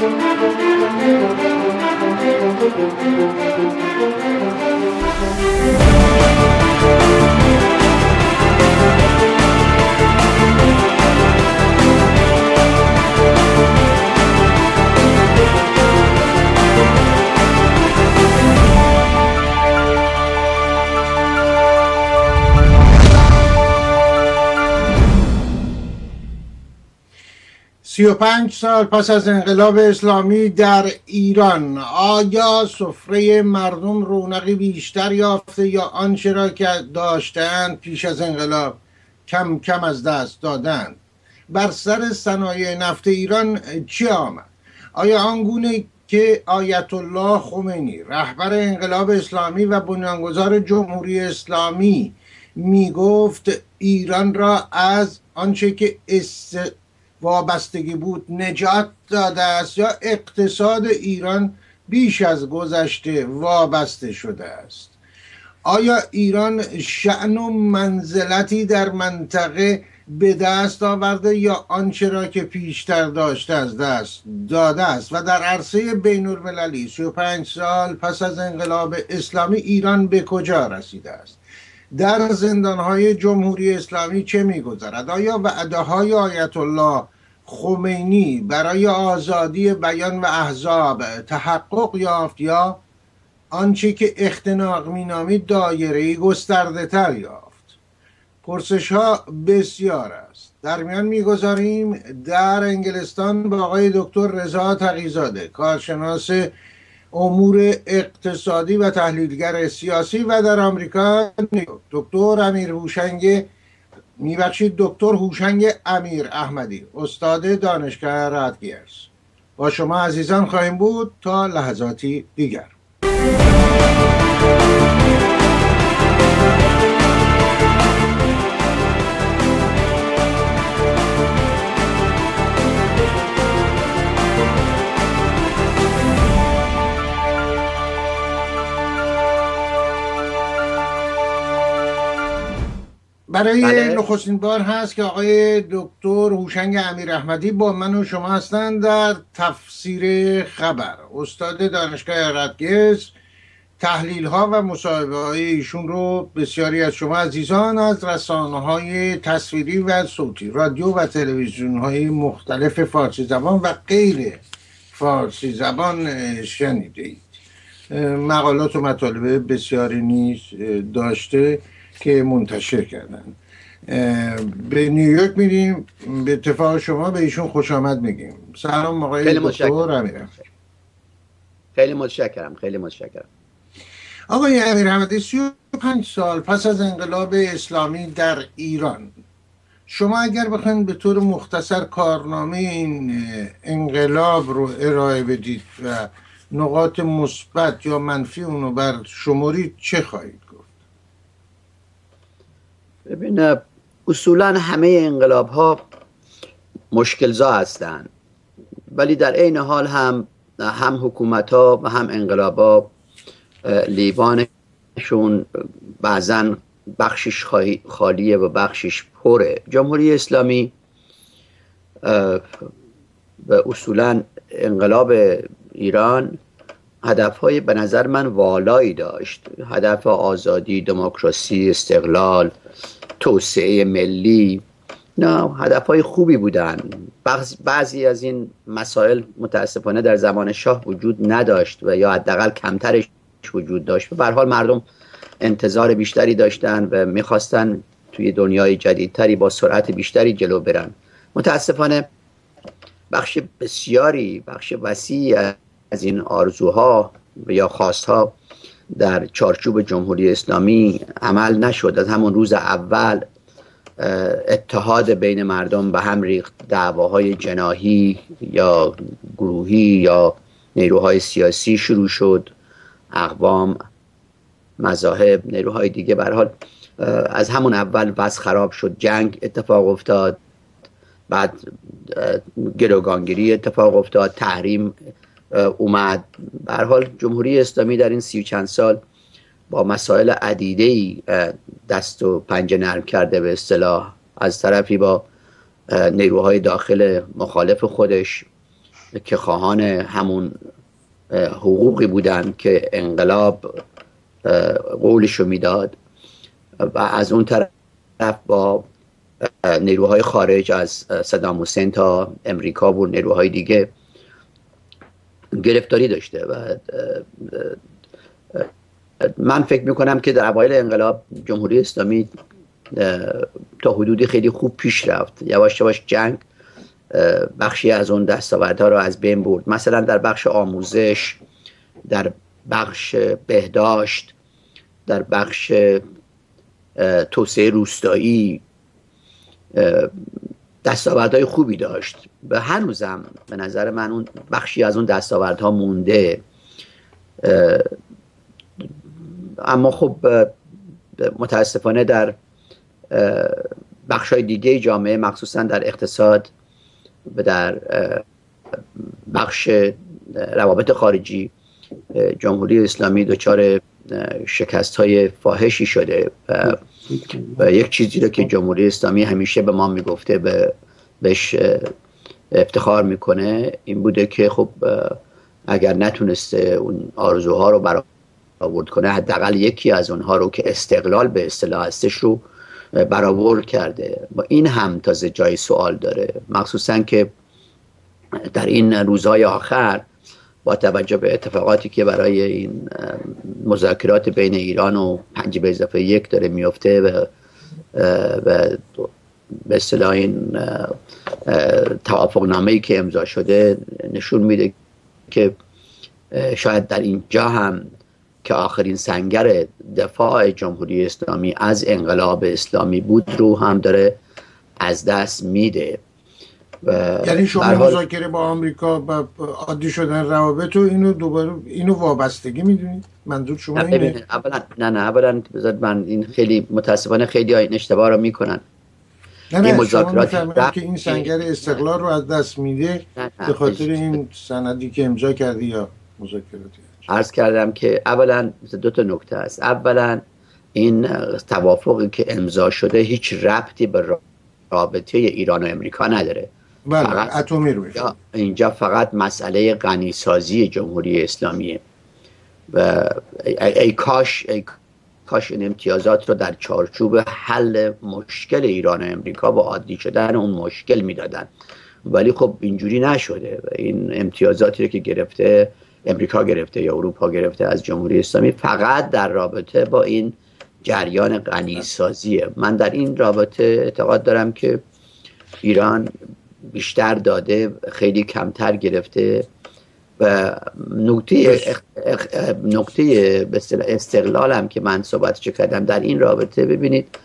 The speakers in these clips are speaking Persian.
Thank you. سی و پنج سال پس از انقلاب اسلامی در ایران. آیا سفره مردم رونقی بیشتر یافته یا آنچه را که داشتند پیش از انقلاب کم کم از دست دادند؟ بر سر صنایع نفت ایران چی آمد؟ آیا آنگونه که آیت الله خمینی رهبر انقلاب اسلامی و بنیانگذار جمهوری اسلامی می گفت ایران را از آنچه که است وابستگی بود نجات داده است یا اقتصاد ایران بیش از گذشته وابسته شده است؟ آیا ایران شعن و منزلتی در منطقه به دست آورده یا آنچه را که پیشتر داشته از دست داده است؟ و در عرصه بین المللی 35 سال پس از انقلاب اسلامی ایران به کجا رسیده است؟ در زندانهای جمهوری اسلامی چه میگذرد؟ آیا وعده های آیت الله خمینی برای آزادی بیان و احزاب تحقق یافت یا آنچه که اختناق مینامید دایره گسترده تر یافت؟ پرسش ها بسیار است. در میان می‌گذاریم در انگلستان با آقای دکتر رضا تقیزاده کارشناس امور اقتصادی و تحلیلگر سیاسی و در آمریکا دکتر امیر هوشنگ میبخشید دکتر هوشنگ امیر احمدی استاد دانشگاه رادگرز با شما عزیزان خواهیم بود تا لحظاتی دیگر. برای بله. نخستین بار هست که آقای دکتر هوشنگ امیر احمدی با من و شما هستند در تفسیر خبر. استاد دانشگاه ردگز تحلیل ها و مصاحبه های ایشون رو بسیاری از شما عزیزان از رسانه های تصویری و صوتی رادیو و تلویزیون های مختلف فارسی زبان و غیر فارسی زبان شنیده اید مقالات و مطالب بسیاری نیز داشته. که منتشر کردن. به نیویورک میریم به اتفاق شما به ایشون خوش آمد میگیم. سلام آقای خیلی متشکرم. خیلی متشکرم خیلی متشکرم. آقای امیر احمدی سی پنج سال پس از انقلاب اسلامی در ایران. شما اگر بخواید به طور مختصر کارنامه این انقلاب رو ارائه بدید و نقاط مثبت یا منفی اونو بر شماری چه خواهید؟ ببین اصولا همه انقلاب ها مشکلزا هستند. ولی در عین حال هم هم حکومت ها و هم انقلاب ها لیوانشون بعضا بخشش خالیه و بخشش پره. جمهوری اسلامی و اصولا انقلاب ایران هدف های به نظر من والایی داشت. هدف آزادی دموکراسی استقلال توسعه ملی نه هدف های خوبی بودن. بعضی از این مسائل متاسفانه در زمان شاه وجود نداشت و یا حداقل کمترش وجود داشت. و حال مردم انتظار بیشتری داشتن و می‌خواستن توی دنیای جدیدتری با سرعت بیشتری جلو برن. متاسفانه بخش بسیاری بخش وسیع از این آرزوها یا خواستها در چارچوب جمهوری اسلامی عمل نشد. از همون روز اول اتحاد بین مردم به هم ریخت. دعواهای جناهی یا گروهی یا نیروهای سیاسی شروع شد. اقوام مذاهب نیروهای دیگه حال از همون اول بس خراب شد. جنگ اتفاق افتاد. بعد گروگانگیری اتفاق افتاد. تحریم اومد. به حال جمهوری اسلامی در این سی و چند سال با مسائل عدیده ای دست و پنجه نرم کرده به اصطلاح. از طرفی با نیروهای داخل مخالف خودش که خواهان همون حقوقی بودند که انقلاب قولشو می‌داد و از اون طرف با نیروهای خارج از صدام حسین تا امریکا و نیروهای دیگه گرفتاری داشته و من فکر می‌کنم که در اوایل انقلاب جمهوری اسلامی تا حدودی خیلی خوب پیش رفت. یواش یواش جنگ بخشی از اون دستاوردها رو از بین برد. مثلا در بخش آموزش در بخش بهداشت در بخش توسعه روستایی دستاوردهای خوبی داشت. به هنوزم به نظر من اون بخشی از اون دستاوردها مونده. اما خب متاسفانه در بخش های دیگه جامعه مخصوصا در اقتصاد و در بخش روابط خارجی جمهوری اسلامی دچار شکست های فاحشی شده و, یک چیزی رو که جمهوری اسلامی همیشه به ما می‌گفته به بهش افتخار می‌کنه این بوده که خب اگر نتونسته اون آرزوها رو برآورد کنه حداقل یکی از اونها رو که استقلال به اصطلاح هستش رو برآورد کرده. با این هم تازه جای سوال داره. مخصوصا که در این روزهای آخر با توجه به اتفاقاتی که برای این مذاکرات بین ایران و پنج به اضافه یک داره میفته و به اصطلاح این توافق نامه که امضا شده نشون میده که شاید در اینجا هم که آخرین سنگر دفاع جمهوری اسلامی از انقلاب اسلامی بود رو هم داره از دست میده. یعنی شما مذاکره با آمریکا و عادی شدن روابط و اینو دوباره اینو وابستگی می‌دونید؟ منظور شما نه اینه؟ اولا نه نه اولا من این خیلی متاسفانه خیلی این اشتباه رو می‌کنن. نه نه مذاکرات شما که این سنگر استقلال رو از دست میده به خاطر این سندی که امضا کردی یا مذاکراتی. عرض کردم که اولا دو تا نکته است. اولا این توافقی که امضا شده هیچ ربطی به رابطه ایران و امریکا نداره. بله اتمی رو اینجا فقط مسئله غنیسازی جمهوری اسلامیه. و ای, کاش ای کاش این امتیازات رو در چارچوب حل مشکل ایران و امریکا با عادی شدن اون مشکل می‌دادن. ولی خب اینجوری نشده و این امتیازاتی رو که گرفته امریکا گرفته یا اروپا گرفته از جمهوری اسلامی فقط در رابطه با این جریان غنیسازیه. من در این رابطه اعتقاد دارم که ایران بیشتر داده خیلی کمتر گرفته و نکته نکته استقلال هم که من صحبت کردم در این رابطه ببینید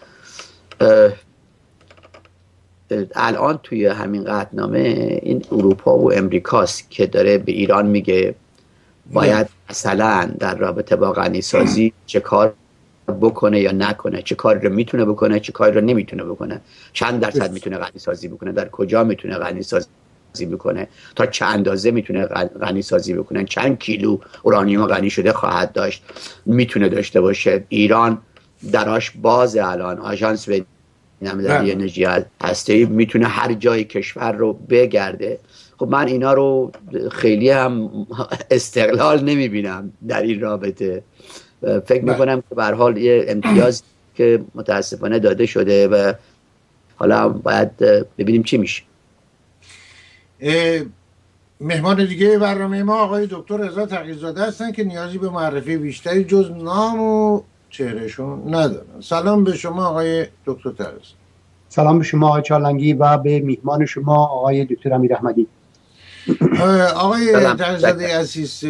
الان توی همین قطنامه این اروپا و امریکاست که داره به ایران میگه باید مثلا در رابطه با غنیسازی چه کار بکنه یا نکنه چه کاری رو می‌تونه بکنه چه کاری رو نمی‌تونه بکنه. چند درصد می‌تونه غنی سازی بکنه؟ در کجا می‌تونه غنی سازی بکنه؟ تا چه اندازه می‌تونه غنی سازی بکنه؟ چند کیلو اورانیوم غنی شده خواهد داشت؟ می‌تونه داشته باشه؟ ایران دراش باز الان. آژانس به بله. انرژی هسته می‌تونه هر جای کشور رو بگرده. خب من اینا رو خیلی هم استقلال نمی‌بینم در این رابطه. فکر بله. می‌کنم که به حال یه امتیاز که متاسفانه داده شده و حالا باید ببینیم چی میشه. مهمان دیگه برنامه ما آقای دکتر رضا تقیزاده هستن که نیازی به معرفی بیشتری جز نام و چهرهشون ندارن. سلام به شما آقای دکتر تقیزاده. سلام به شما آقای چالنگی و به میهمان شما آقای دکتر امیر احمدی. آقای تقیزاده عزیز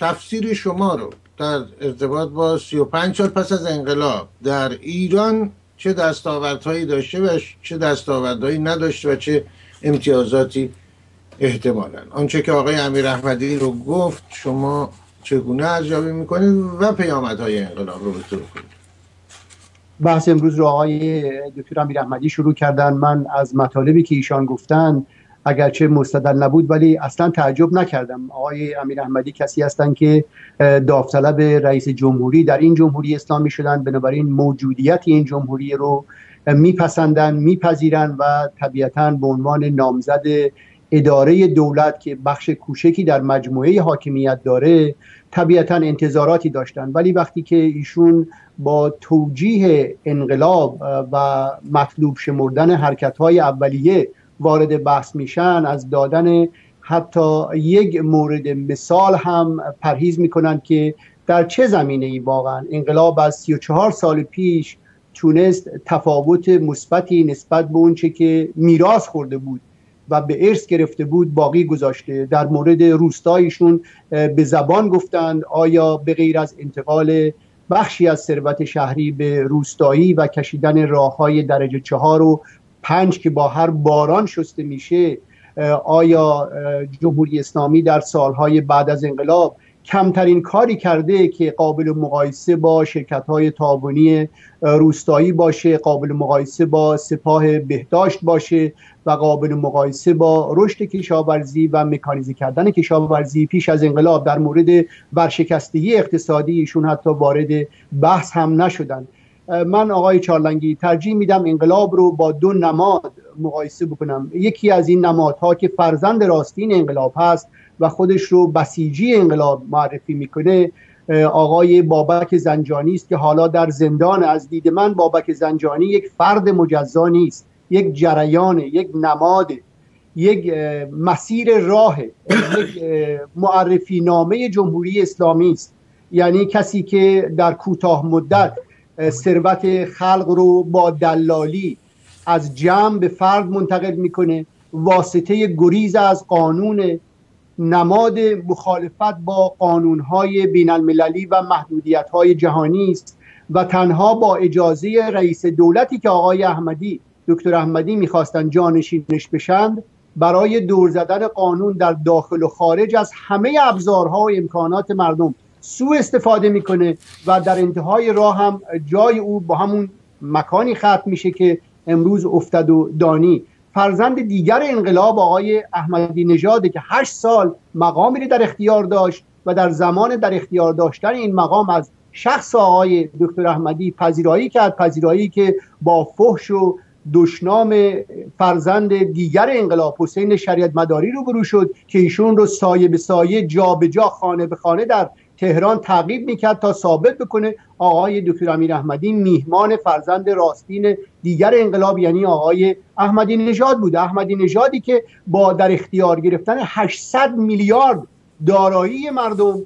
تفسیر شما رو در ارتباط با 35 سال پس از انقلاب در ایران چه دستاوردهایی داشته و چه دستاوردهایی نداشته و چه امتیازاتی احتمالا. آنچه که آقای امیر احمدی رو گفت شما چگونه ارزیابی می‌کنید و پیامدهای انقلاب رو به طور بحث امروز رو آقای دکتر امیر احمدی شروع کردن. من از مطالبی که ایشان گفتن اگرچه مستدل نبود ولی اصلا تعجب نکردم. آقای امیر احمدی کسی هستند که داوطلب رئیس جمهوری در این جمهوری اسلامی شدن بنابراین موجودیت این جمهوری رو میپسندن میپذیرن و طبیعتا به عنوان نامزد اداره دولت که بخش کوچکی در مجموعه حاکمیت داره طبیعتا انتظاراتی داشتن ولی وقتی که ایشون با توجیه انقلاب و مطلوب شمردن حرکت های اولیه وارد بحث میشن از دادن حتی یک مورد مثال هم پرهیز می‌کنن که در چه زمینه ای واقعا انقلاب از 34 سال پیش تونست تفاوت مثبتی نسبت به اونچه که میراث خورده بود و به ارث گرفته بود باقی گذاشته. در مورد روستایشون به زبان گفتند آیا به غیر از انتقال بخشی از ثروت شهری به روستایی و کشیدن راه های درجه چهار و پنج که با هر باران شسته میشه آیا جمهوری اسلامی در سالهای بعد از انقلاب کمترین کاری کرده که قابل مقایسه با شرکت های روستایی باشه قابل مقایسه با سپاه بهداشت باشه و قابل مقایسه با رشد کشاورزی و مکانیزه کردن کشاورزی پیش از انقلاب در مورد ورشکستگی اقتصادی ایشون حتی وارد بحث هم نشدن. من آقای چارلنگی ترجیح میدم انقلاب رو با دو نماد مقایسه بکنم. یکی از این نمادها که فرزند راستین انقلاب هست و خودش رو بسیجی انقلاب معرفی می‌کنه آقای بابک زنجانی است که حالا در زندان از دید من بابک زنجانی یک فرد مجزا نیست یک جریان یک نماد یک مسیر راه یک معرفی نامه جمهوری اسلامی است. یعنی کسی که در کوتاه مدت ثروت خلق رو با دلالی از جمع به فرد منتقل می‌کنه. واسطه گریز از قانون نماد مخالفت با قانونهای بین المللی و محدودیت جهانی است و تنها با اجازه رئیس دولتی که آقای احمدی دکتر احمدی می‌خواستن جانشینش بشند برای دور زدن قانون در داخل و خارج از همه ابزارها و امکانات مردم سو استفاده می‌کنه و در انتهای راه هم جای او با همون مکانی ختم میشه که امروز افتد و دانی. فرزند دیگر انقلاب آقای احمدی نژاده که هشت سال مقامی در اختیار داشت و در زمان در اختیار داشتن این مقام از شخص آقای دکتر احمدی پذیرایی کرد پذیرایی که با فحش و دشنام فرزند دیگر انقلاب حسین شریعت مداری رو برو شد که ایشون رو سایه به سایه جا به جا خانه به خانه در تهران تعقیب می‌کرد تا ثابت بکنه آقای دکتر امیر احمدی میهمان فرزند راستین دیگر انقلاب یعنی آقای احمدی نژاد بوده. احمدی نژادی که با در اختیار گرفتن 800 میلیارد دارایی مردم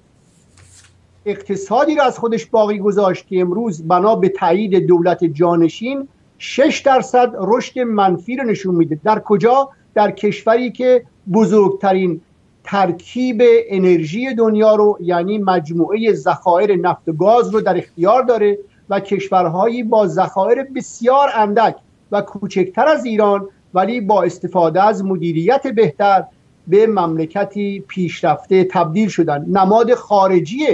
اقتصادی را از خودش باقی گذاشت که امروز بنا به تایید دولت جانشین 6 درصد رشد منفی رو نشون میده. در کجا؟ در کشوری که بزرگترین ترکیب انرژی دنیا رو یعنی مجموعه ذخایر نفت و گاز رو در اختیار داره و کشورهایی با ذخایر بسیار اندک و کوچکتر از ایران ولی با استفاده از مدیریت بهتر به مملکتی پیشرفته تبدیل شدن. نماد خارجی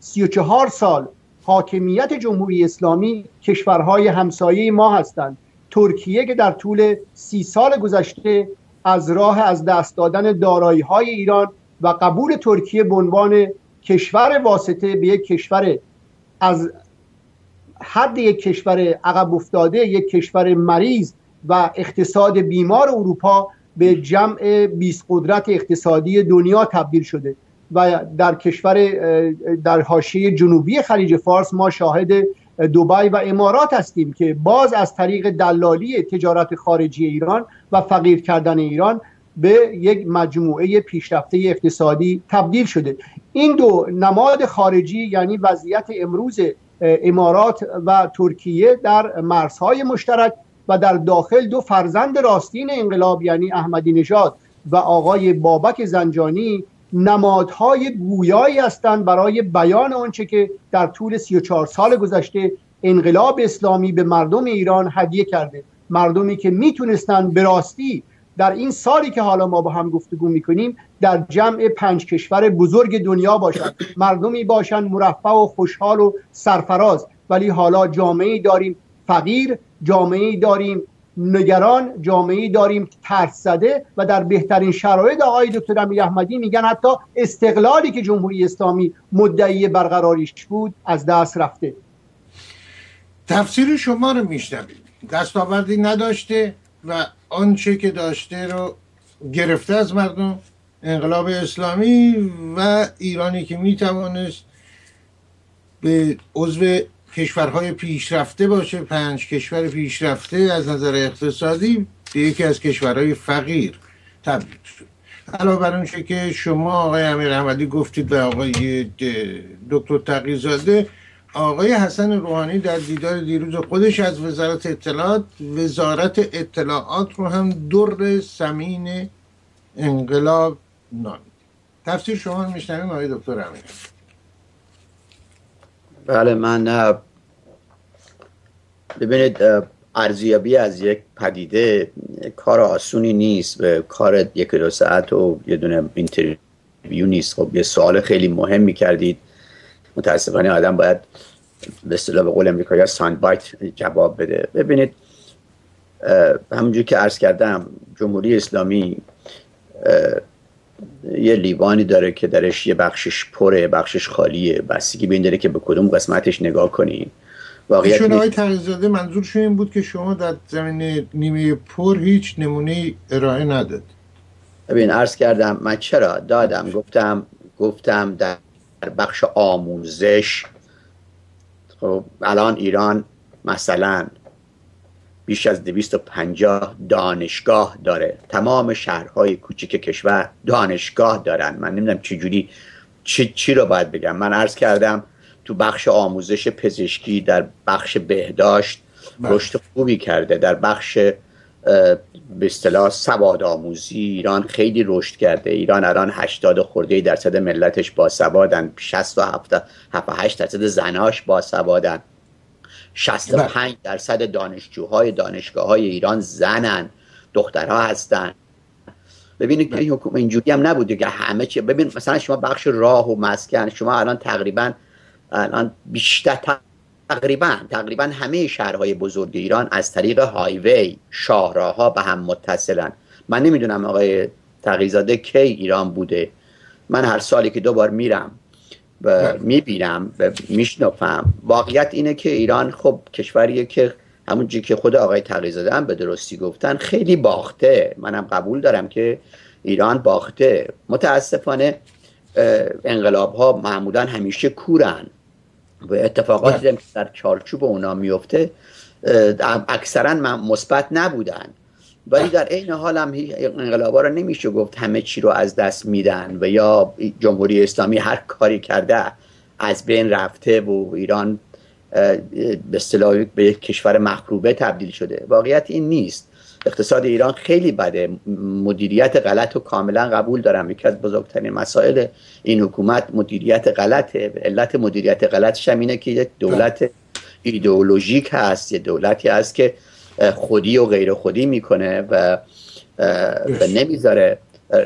34 سال حاکمیت جمهوری اسلامی کشورهای همسایه ما هستند. ترکیه که در طول سی سال گذشته از راه از دست دادن دارایی های ایران و قبول ترکیه به عنوان کشور واسطه به یک کشور از حد یک کشور عقب افتاده یک کشور مریض و اقتصاد بیمار اروپا به جمع 20 قدرت اقتصادی دنیا تبدیل شده و در کشور در حاشیه جنوبی خلیج فارس ما شاهد دوبای و امارات هستیم که باز از طریق دلالی تجارت خارجی ایران و فقیر کردن ایران به یک مجموعه پیشرفته اقتصادی تبدیل شده. این دو نماد خارجی یعنی وضعیت امروز امارات و ترکیه در مرزهای مشترک و در داخل دو فرزند راستین انقلاب یعنی احمدی نژاد و آقای بابک زنجانی نمادهای گویایی هستند برای بیان آنچه که در طول 34 سال گذشته انقلاب اسلامی به مردم ایران هدیه کرده. مردمی که می‌تونستند به راستی در این سالی که حالا ما با هم گفتگو می‌کنیم در جمع پنج کشور بزرگ دنیا باشند. مردمی باشند مرفع و خوشحال و سرفراز. ولی حالا جامعه داریم فقیر جامعه داریم نگران جامعه داریم ترس زده و در بهترین شرایط آقای دکتر امیر احمدی میگن حتی استقلالی که جمهوری اسلامی مدعی برقراریش بود از دست رفته. تفسیر شما رو میشنویم دستاوردی نداشته و آنچه که داشته رو گرفته از مردم انقلاب اسلامی و ایرانی که می‌توانست به عضو کشورهای پیشرفته باشه پنج کشور پیشرفته از نظر اقتصادی به یکی از کشورهای فقیر تبدیل شد. علاوه بر اونچه که شما آقای امیر احمدی گفتید و آقای دکتر تقیزاده آقای حسن روحانی در دیدار دیروز خودش از وزارت اطلاعات وزارت اطلاعات رو هم در سمین انقلاب نامید. تفسیر شما میشنویم آقای دکتر امیر. بله من ببینید ارزیابی از یک پدیده کار آسونی نیست و کار یک دو ساعت و یه دونه interview نیست. خب یه سوال خیلی مهم کردید متاسفانه آدم باید به اصطلاح به قول امریکایی sound bite جواب بده. ببینید همونجور که عرض کردم جمهوری اسلامی یه لیوانی داره که درش یه بخشش پره بخشش خالیه. بستگی به این داره که به کدوم قسمتش نگاه کنی. واقعیت ایشون آقای تغییزاده منظورشون این بود که شما در زمین نیمه پر هیچ نمونه ارائه نداد. ببین عرض کردم من چرا دادم؟ گفتم گفتم در بخش آموزش خب الان ایران مثلا بیش از 250 دانشگاه داره. تمام شهرهای کوچک کشور دانشگاه دارن. من نمی‌دونم چجوری چی, چی رو باید بگم. من عرض کردم تو بخش آموزش پزشکی در بخش بهداشت بله. رشد خوبی کرده. در بخش به اصطلاح سواد آموزی ایران خیلی رشد کرده. ایران الان 80 خورده درصد ملتش با سوادن. 67 8 درصد زناش با سوادن. 65 بله. درصد دانشجوهای دانشگاه های ایران زنن. دخترها هستن. ببینید که این حکومت اینجوری هم نبوده که همه چی ببین مثلا شما بخش راه و مسکن شما الان تقریبا الان بیشتر تقریبا تقریبا همه شهرهای بزرگ ایران از طریق هایوی شاهراها به هم متصلن. من نمی‌دونم آقای تقیزاده کی ایران بوده. من هر سالی که دو بار میرم و. می‌بینم و میشنفم واقعیت اینه که ایران خب کشوریه که همون که خود آقای تقیزاده هم به درستی گفتن خیلی باخته. منم قبول دارم که ایران باخته. متاسفانه انقلاب ها معمولا همیشه کورن. و اتفاقاتی بله. که در چارچوب اونا میفته اکثرا مثبت نبودن. ولی در این حال هم انقلابا رو نمیشه گفت همه چی رو از دست میدن و یا جمهوری اسلامی هر کاری کرده از بین رفته و ایران به اصطلاح به یک کشور مخروبه تبدیل شده. واقعیت این نیست. اقتصاد ایران خیلی بده. مدیریت غلط و کاملا قبول دارم. یکی از بزرگترین مسائل این حکومت مدیریت غلطه. علت مدیریت غلطش هم اینه که یک دولت ایدئولوژیک هست. یه دولتی هست که خودی و غیر خودی می‌کنه و, و نمی‌ذاره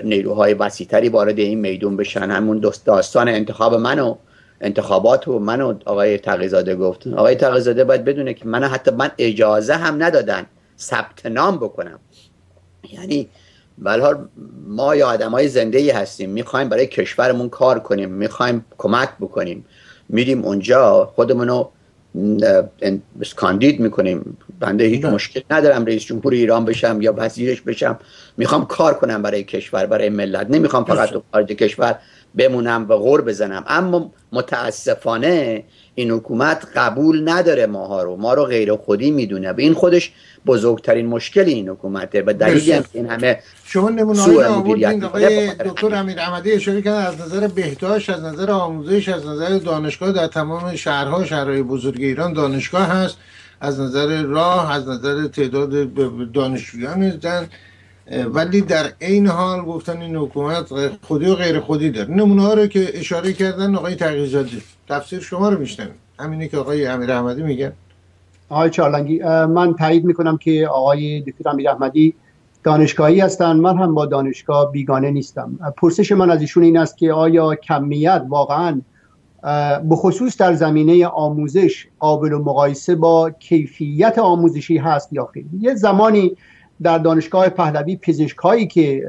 نیروهای وسیتری وارد این میدون بشن. همون داستان انتخاب منو انتخابات و منو آقای تقیزاده گفت آقای تقیزاده باید بدونه که من حتی من اجازه هم ندادن ثبت نام بکنم. یعنی حال ما یا آدم های زنده ای هستیم می‌خوایم برای کشورمون کار کنیم می‌خوایم کمک بکنیم. میریم اونجا خودمونو کاندید می‌کنیم. بنده هیچ مشکل ندارم رئیس جمهور ایران بشم یا وزیرش بشم. می‌خوام کار کنم برای کشور برای ملت. نمی‌خوام فقط تو خارج کشور بمونم و غور بزنم. اما متاسفانه این حکومت قبول نداره ماها رو. ما رو غیر خودی می‌دونه. به این خودش بزرگترین مشکل این حکومته و دلیلی هم این همه شما نمونه های آوردین آقای دکتر امیر احمدی اشاره کردن از نظر بهداشت از نظر آموزش از نظر دانشگاه در تمام شهرها شهرهای بزرگ ایران دانشگاه هست. از نظر راه از نظر تعداد دانشجویان ولی در این حال گفتن این حکومت خودی و غیر خودی داره. نمونه ها رو که اشاره کردن آقای تغییزاده تفسیر شما رو میشنم همینه که آقای امیر احمدی میگن. آقای چارلنگی من تایید می‌کنم که آقای دکتر امیر احمدی دانشگاهی هستند. من هم با دانشگاه بیگانه نیستم. پرسش من از ایشون این است که آیا کمیت واقعا به خصوص در زمینه آموزش قابل و مقایسه با کیفیت آموزشی هست یا خیر؟ یه زمانی در دانشگاه پهلوی پزشکایی که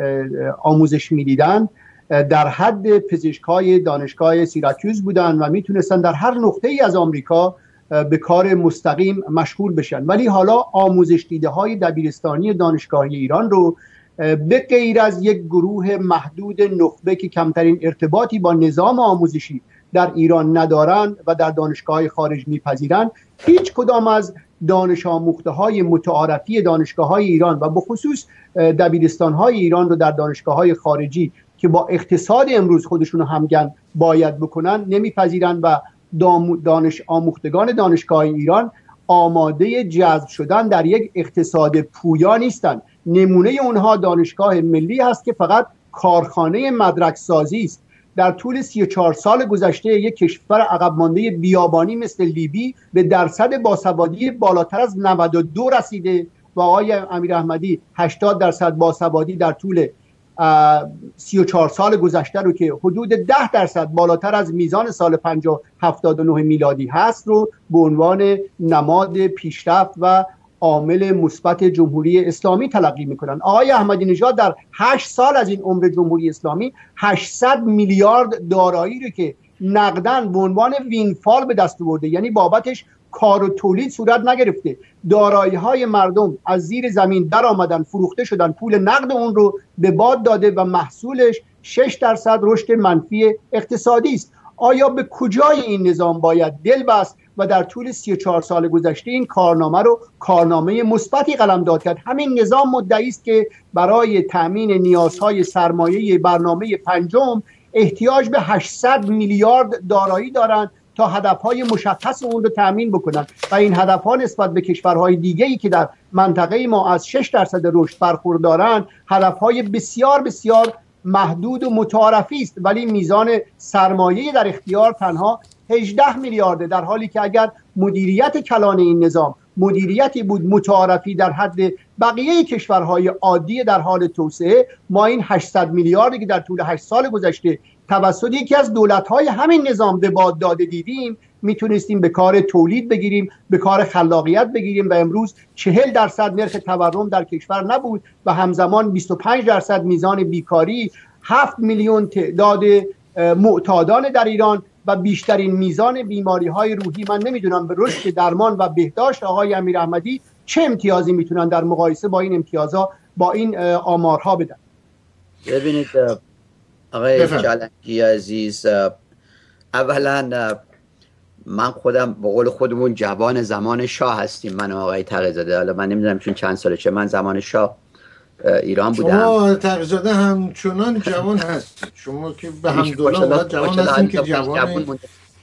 آموزش می‌دیدن در حد پزشکای دانشگاه سیراکیوز بودن و می‌تونستن در هر نقطه ای از آمریکا به کار مستقیم مشغول بشن. ولی حالا آموزش دیده های دبیرستانی دانشگاهی ایران رو به غیر از یک گروه محدود نخبه که کمترین ارتباطی با نظام آموزشی در ایران ندارند و در دانشگاه خارج میپذیرند هیچ کدام از دانش آموخته های متعارفی دانشگاه های ایران و بخصوص دبیرستان های ایران رو در دانشگاه های خارجی که با اقتصاد امروز خودشون رو همگن باید بکنن نمیپذیرند و دانش آموختگان دانشگاه ایران آماده جذب شدن در یک اقتصاد پویا نیستند نمونه اونها دانشگاه ملی هست که فقط کارخانه مدرک سازی است. در طول 34 سال گذشته یک کشور عقب مانده بیابانی مثل لیبی به درصد باسوادی بالاتر از 92 رسیده و آقای امیر احمدی 80 درصد باسوادی در طول 34 سال گذشته رو که حدود 10 درصد بالاتر از میزان سال 50 79 میلادی هست رو به عنوان نماد پیشرفت و عامل مثبت جمهوری اسلامی تلقی می‌کنن. آقای احمدی نژاد در 8 سال از این عمر جمهوری اسلامی 800 میلیارد دارایی رو که نقدن به عنوان وینفال به دست برده یعنی بابتش کار و تولید صورت نگرفته. دارایی های مردم از زیر زمین در آمدن فروخته شدن پول نقد اون رو به باد داده و محصولش 6 درصد رشد منفی اقتصادی است. آیا به کجای این نظام باید دل بست؟ و در طول 34 سال گذشته این کارنامه رو کارنامه مثبتی داد کرد. همین نظام مدعی است که برای تامین نیازهای سرمایه برنامه پنجم احتیاج به 800 میلیارد دارایی دارند تا هدفهای مشخص اون رو تأمین بکنن و این هدفها نسبت به کشورهای دیگه ای که در منطقه ما از 6 درصد رشد برخوردارن هدفهای بسیار بسیار محدود و متعارفی است. ولی میزان سرمایه در اختیار تنها 18 میلیارده در حالی که اگر مدیریت کلان این نظام مدیریتی بود متعارفی در حد بقیه کشورهای عادی در حال توسعه ما این 800 میلیاردی که در طول 8 سال گذشته توسط یکی از دولت‌های همین نظام به باد داده دیدیم می‌تونستیم به کار تولید بگیریم به کار خلاقیت بگیریم و امروز 40 درصد نرخ تورم در کشور نبود و همزمان 25 درصد میزان بیکاری 7 میلیون تعداد معتادان در ایران و بیشترین میزان بیماری های روحی من نمی‌دونم به رشد درمان و بهداشت آقای امیر احمدی چه امتیازی می‌تونن در مقایسه با این امتیازها با این آمارها بدن. ببینید آقای چالنگی عزیز اولا من خودم به قول خودمون جوان زمان شاه هستیم من آقای تقیزاده. حالا من نمی‌دونم چون چند ساله چه من زمان شاه ایران بودم. شما تقیزاده همچنان جوان هست. شما که به هم دولا جوان هستیم که جوان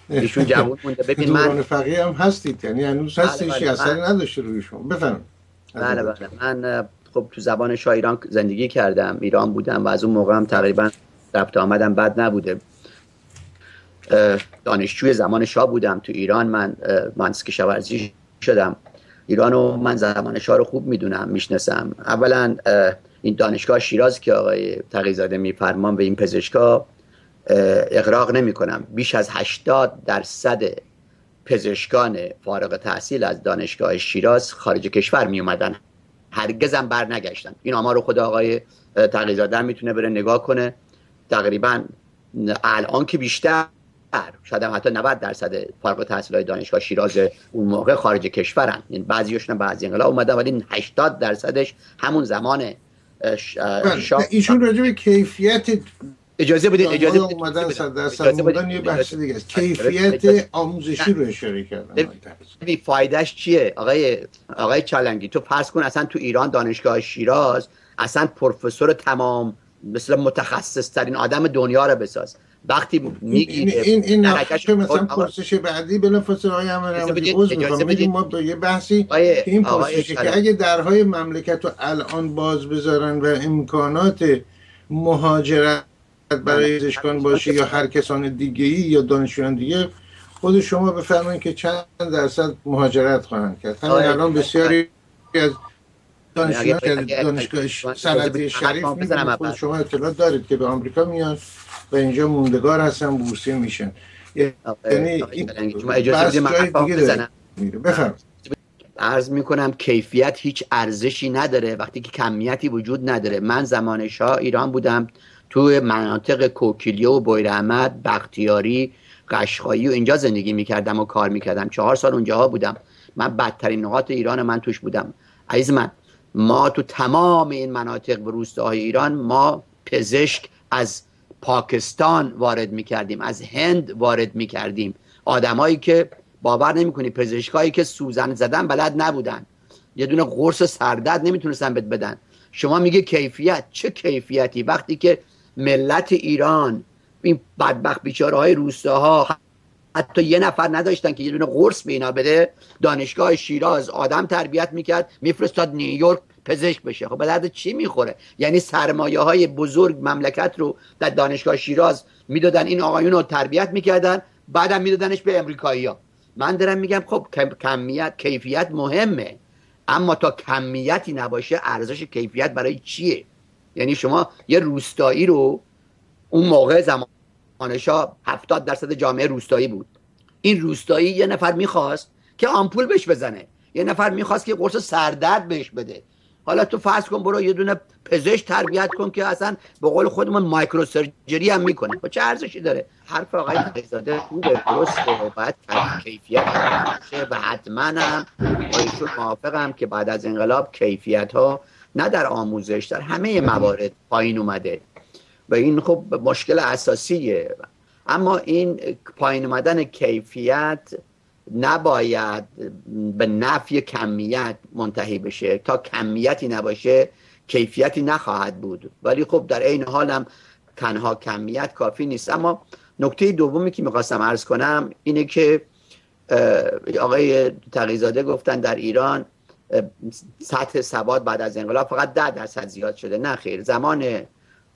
ایشون جوان مونده ببین من فقیه هم هستید. یعنی هنوز هستیش بله، اثری نداشته روی شما. بفرمایید. بله بله. من خب تو زبان شاه ایران زندگی کردم ایران بودم و از اون موقع هم تقریبا رفت آمدم. بد نبوده. دانشجوی زمان شاه بودم. تو ایران من مهندس کشاورزی شدم. ایرانو من زمان شاه رو خوب می‌دونم می‌شناسم. اولا این دانشگاه شیراز که آقای تقیزاده میفرمان به این پزشکا اقراق نمی کنم بیش از 80 درصد پزشکان فارغ تحصیل از دانشگاه شیراز خارج کشور می اومدن هرگزم بر نگشتن این آمار رو خود آقای تقیزاده می‌تونه بره نگاه کنه. تقریبا الان که بیشتر شاید هم حتی 90 درصد فارغ التحصیل های دانشگاه شیراز اون موقع خارج کشورن. یعنی بعضیشون بعضی انقلاب اومده ولی 80 درصدش همون زمان شاه. ایشون راجع به کیفیت اجازه بدید اجازه بدید. اومدن صد درصد بودن یه بحث دیگه است. کیفیت آموزشی رو اشاره کردن. ببین فایدهش چیه؟ آقای آقای چالنگی تو فرض کن اصلا تو ایران دانشگاه شیراز اصلا پروفسور تمام مثل متخصص ترین آدم دنیا رو بساز. وقتی میگی این این این مثلا پرسش بعدی بلا فاصله های امر عوض می‌خوام. ما با یه بحثی این پرسش که اگه درهای مملکت رو الان باز بذارن و امکانات مهاجرت برای پزشکان باشه یا هر کسان دیگه ای یا دانشجویان دیگه خود شما بفرمایید که چند درصد مهاجرت خواهند کرد. همین الان بسیاری از دانشجویان که دانشگاه سندی شریف میگن خود شما اطلاع دارید که به آمریکا میان و اینجا موندگار هستن بورسیه میشن. یعنی اجازه بزنم. عرض می‌کنم کیفیت هیچ ارزشی نداره وقتی که کمیتی وجود نداره. من زمان شاه ایران بودم. تو مناطق کوکیلیه و احمد بختیاری قشقایی و اینجا زندگی می‌کردم و کار می‌کردم. چهار سال اونجاها بودم. من بدترین نقاط ایران من توش بودم. عزیز من ما تو تمام این مناطق و روستاهای ایران ما پزشک از پاکستان وارد می‌کردیم از هند وارد می‌کردیم. آدمایی که باور نمی‌کنی پزشکایی که سوزن زدن بلد نبودن. یه دونه قرص سردرد نمی‌تونستن بد بدن. شما میگه کیفیت؟ چه کیفیتی؟ وقتی که ملت ایران این بدبخت بیچاره های روستاها حتی یه نفر نداشتن که یه دونه قرص به اینا بده. دانشگاه شیراز آدم تربیت می‌کرد میفرستاد نیویورک پزشک بشه. خب به درد چی می‌خوره؟ یعنی سرمایه های بزرگ مملکت رو در دانشگاه شیراز می‌دادن این آقایون رو تربیت می‌کردن بعدم میدادنش به امریکایی ها من دارم میگم خب کمیت کیفیت مهمه اما تا کمیتی نباشه ارزش کیفیت برای چیه؟ یعنی شما یه روستایی رو اون موقع زمانشا 70 درصد جامعه روستایی بود. این روستایی یه نفر می‌خواست که آمپول بهش بزنه. یه نفر می‌خواست که قرص سردرد بهش بده. حالا تو فرض کن برو یه دونه پزشک تربیت کن که اصلا به قول خودمون مایکرو سرجری هم می‌کنه. با چه ارزشی داره؟ حرف آقای تقیزاده خوبه درسته باید کیفیت باشه و حتما هم ایشون موافقم که بعد از انقلاب کیفیت ها نه در آموزش در همه موارد پایین اومده. و این خب مشکل اساسیه. اما این پایین اومدن کیفیت نباید به نفی کمیت منتهی بشه. تا کمیتی نباشه کیفیتی نخواهد بود. ولی خب در این حال هم تنها کمیت کافی نیست. اما نکته دومی که می‌خواستم عرض کنم اینه که آقای تقیزاده گفتن در ایران سطح سواد بعد از انقلاب فقط ده درصد زیاد شده. نه خیر زمان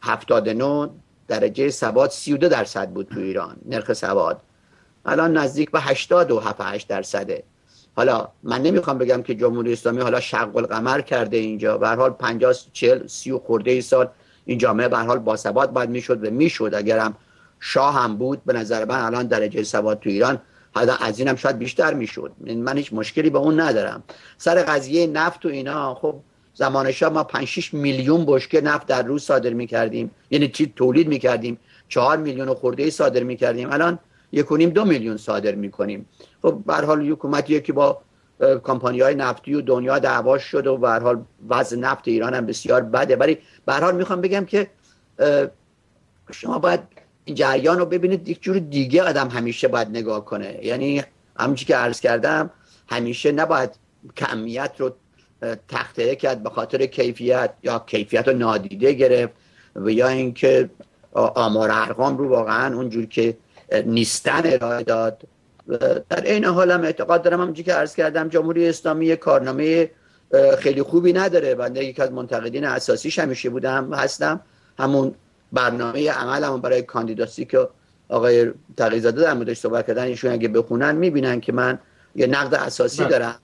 79 درجه سواد 32 درصد بود تو ایران نرخ سواد. الان نزدیک به 87 درصده. حالا من نمی‌خوام بگم که جمهوری اسلامی حالا شق القمر کرده اینجا. به حال 50 40 30 خورده ای سال این جامعه به حال با ثبات باید می‌شد و می‌شد. اگرم شاه هم بود به نظر من الان درجه ثبات تو ایران حالا از اینم شاید بیشتر می‌شد. من هیچ مشکلی به اون ندارم. سر قضیه نفت و اینا خب زمان شاه ما 5 6 میلیون بشکه نفت در روز صادر می‌کردیم. یعنی چی؟ تولید می‌کردیم. 4 میلیون خورده ای صادر می‌کردیم. الان یک و دو میلیون صادر می‌کنیم. خب به حال حکومتی که با کمپانی های نفتی و دنیا دعوا شد و به حال وضع نفت ایران هم بسیار بده. ولی به حال می‌خوام بگم که شما باید این جریان رو ببینید. یک جور دیگه آدم همیشه باید نگاه کنه. یعنی همونچه که عرض کردم همیشه نباید کمیت رو تخته کرد به خاطر کیفیت یا کیفیت رو نادیده گرفت و یا اینکه آمار ارقام رو واقعا اونجور که نیستن ارائه داد. در این حال هم اعتقاد دارم همونجوری که عرض کردم جمهوری اسلامی کارنامه خیلی خوبی نداره. بنده یکی از منتقدین اساسیش همیشه بودم هستم. همون برنامه عملمون برای کاندیداسی که آقای تقیزاده در موردش صحبت کردن ایشون اگه بخونن می‌بینن که من یه نقد اساسی بله. دارم.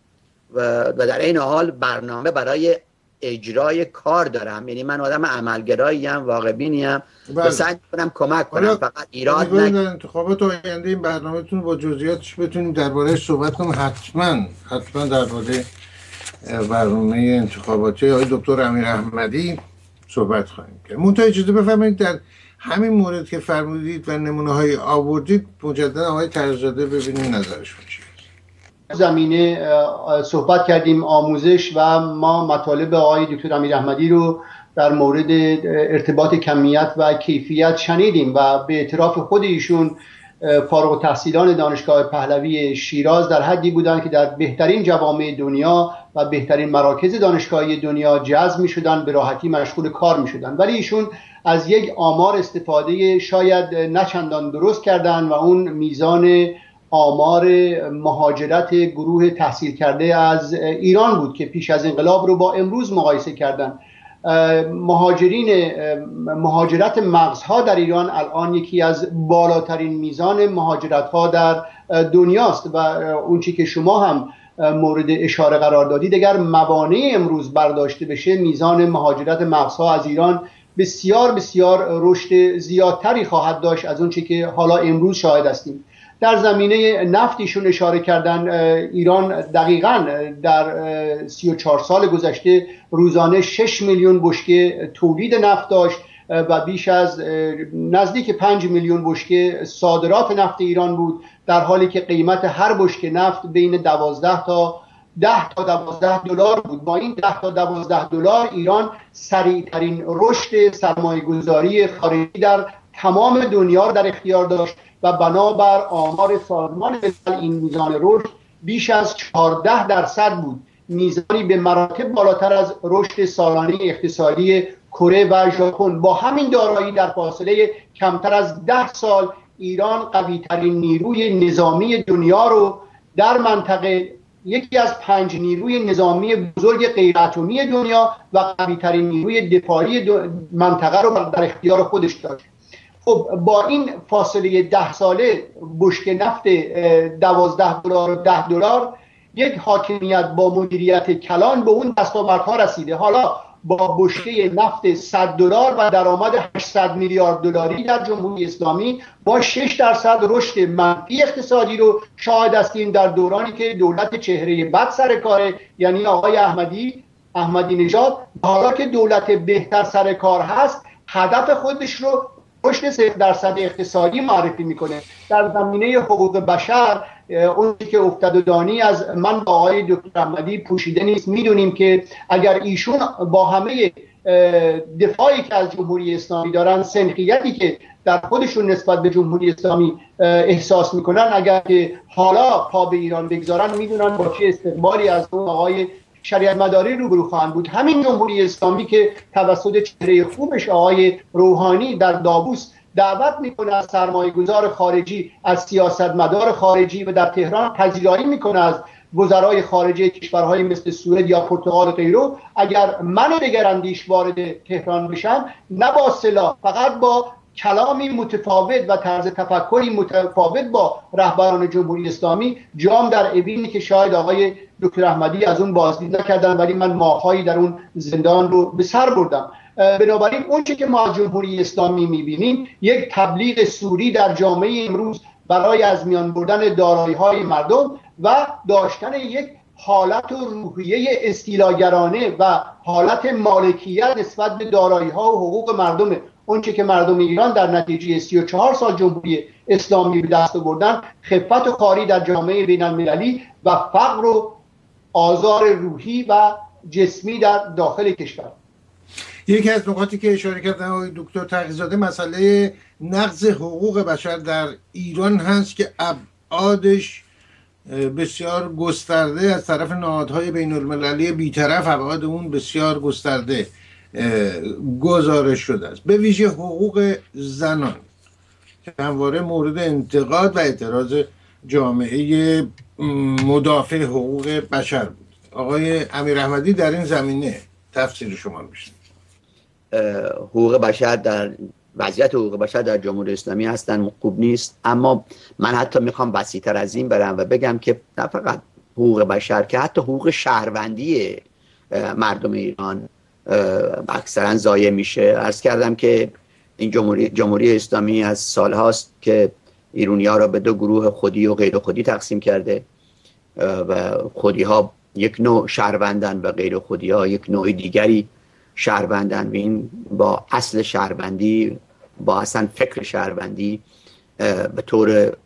و در این حال برنامه برای اجرای کار دارم. یعنی من آدم عملگرایی ام واقعبینی ام. بله. و سعی کنم کمک کنم. فقط ایراد نه انتخابات آینده این برنامهتون با جزئیاتش بتونیم درباره صحبت کنیم حتما حتما درباره برنامه انتخاباتی آقای دکتر امیر احمدی صحبت خواهیم کرد. منتها اجازه بفرمایید در همین مورد که فرمودید و نمونه های آوردید مجددا آقای ترزاده ببینیم نظرشون زمینه صحبت کردیم آموزش و ما مطالب آقای دکتر امیر احمدی رو در مورد ارتباط کمیت و کیفیت شنیدیم و به اعتراف خود ایشون فارغ تحصیلان دانشگاه پهلوی شیراز در حدی بودند که در بهترین جوامع دنیا و بهترین مراکز دانشگاهی دنیا جذب می شدن به راحتی مشغول کار می شدن ولی ایشون از یک آمار استفاده شاید نچندان درست کردن و اون میزان آمار مهاجرت گروه تحصیل کرده از ایران بود که پیش از انقلاب رو با امروز مقایسه کردن. مهاجرین مهاجرت مغزها در ایران الان یکی از بالاترین میزان مهاجرت ها در دنیاست و اون که شما هم مورد اشاره قرار دادید اگر موانع امروز برداشته بشه میزان مهاجرت مغزها از ایران بسیار بسیار رشد زیادتری خواهد داشت از اون که حالا امروز شاهد هستیم. در زمینه نفتیشون اشاره کردن ایران دقیقا در 34 سال گذشته روزانه 6 میلیون بشکه تولید نفت داشت و بیش از نزدیک 5 میلیون بشکه صادرات نفت ایران بود در حالی که قیمت هر بشکه نفت بین 12 تا ده تا دوازده دلار بود. با این ده تا دوازده دلار ایران سریعترین رشد سرمایه گذاری خارجی در تمام دنیا در اختیار داشت و بنابر آمار سازمان ملل این میزان رشد بیش از 14 درصد بود. میزانی به مراتب بالاتر از رشد سالانه اقتصادی کره و ژاپن. با همین دارایی در فاصله کمتر از ده سال ایران قوی ترین نیروی نظامی دنیا رو در منطقه یکی از پنج نیروی نظامی بزرگ غیراتمی دنیا و قوی ترین نیروی دفاعی منطقه رو در اختیار خودش داشت. خب با این فاصله ده ساله بشک نفت دوازده دلار و ده دلار یک حاکمیت با مدیریت کلان به اون دستاوردها رسیده. حالا با بشکه نفت 100 دلار و درآمد 800 میلیارد دلاری در جمهوری اسلامی با 6 درصد رشد منفی اقتصادی رو شاهد هستیم در دورانی که دولت چهره بد سر کاره یعنی آقای احمدی احمدی نژاد حالا که دولت بهتر سر کار هست هدف خودش رو رشد صفر درصد اقتصادی معرفی می‌کنه. در زمینه حقوق بشر اون که افتاد دانی از من با آقای دکتر احمدی پوشیده نیست. می‌دونیم که اگر ایشون با همه دفاعی که از جمهوری اسلامی دارن سنخیتی که در خودشون نسبت به جمهوری اسلامی احساس می‌کنن اگر که حالا پا به ایران بگذارن می‌دونن با چه استقبالی از اون آقای شریعت مداری روبرو خواهند بود. همین جمهوری اسلامی که توسط چهره خوبش آقای روحانی در دابوس دعوت می‌کنه از سرمایه گذار خارجی از سیاست مدار خارجی و در تهران پذیرایی می‌کنه از وزرای خارجه کشورهای مثل سوئد یا پرتغال و غیره. اگر من دگراندیش وارد تهران بشم نه با سلاح فقط با کلامی متفاوت و طرز تفکری متفاوت با رهبران جمهوری اسلامی. جام در اوینی که شاید آقای دکتر احمدی از اون بازدید نکردن ولی من ماهایی در اون زندان رو به سر بردم. بنابراین اون که ما از جمهوری اسلامی می‌بینیم یک تبلیغ سوری در جامعه امروز برای از میان بردن دارایی های مردم و داشتن یک حالت و روحیه استیلاگرانه و حالت مالکیت نسبت به دارایی ها و حقوق مردم اونچه که مردم ایران در نتیجه 34 سال جمهوری اسلامی به دست بردن خفت و کاری در جامعه بین المللی و فقر و آزار روحی و جسمی در داخل کشور. یکی از نقاطی که اشاره کردن آقای دکتر تقیزاده مسئله نقض حقوق بشر در ایران هست که ابعادش بسیار گسترده از طرف نهادهای بین المللی بیطرف ابعاد اون بسیار گسترده گزارش شده است. به ویژه حقوق زنان که همواره مورد انتقاد و اعتراض جامعه مدافع حقوق بشر بود. آقای امیر احمدی در این زمینه تفسیر شما میشه حقوق بشر در وضعیت حقوق بشر در جمهوری اسلامی هستن خوب نیست. اما من حتی می‌خوام وسیعتر از این برم و بگم که نه فقط حقوق بشر که حتی حقوق شهروندی مردم ایران اکثرا ضایع میشه. ارز کردم که این جمهوری, جمهوری اسلامی از سال هاست که ایرونی ها را به دو گروه خودی و غیر خودی تقسیم کرده و خودی ها یک نوع شهروندن و غیر خودی ها یک نوع دیگری شهروندن. و این با اصل شهروندی با اصلا فکر شهروندی به طور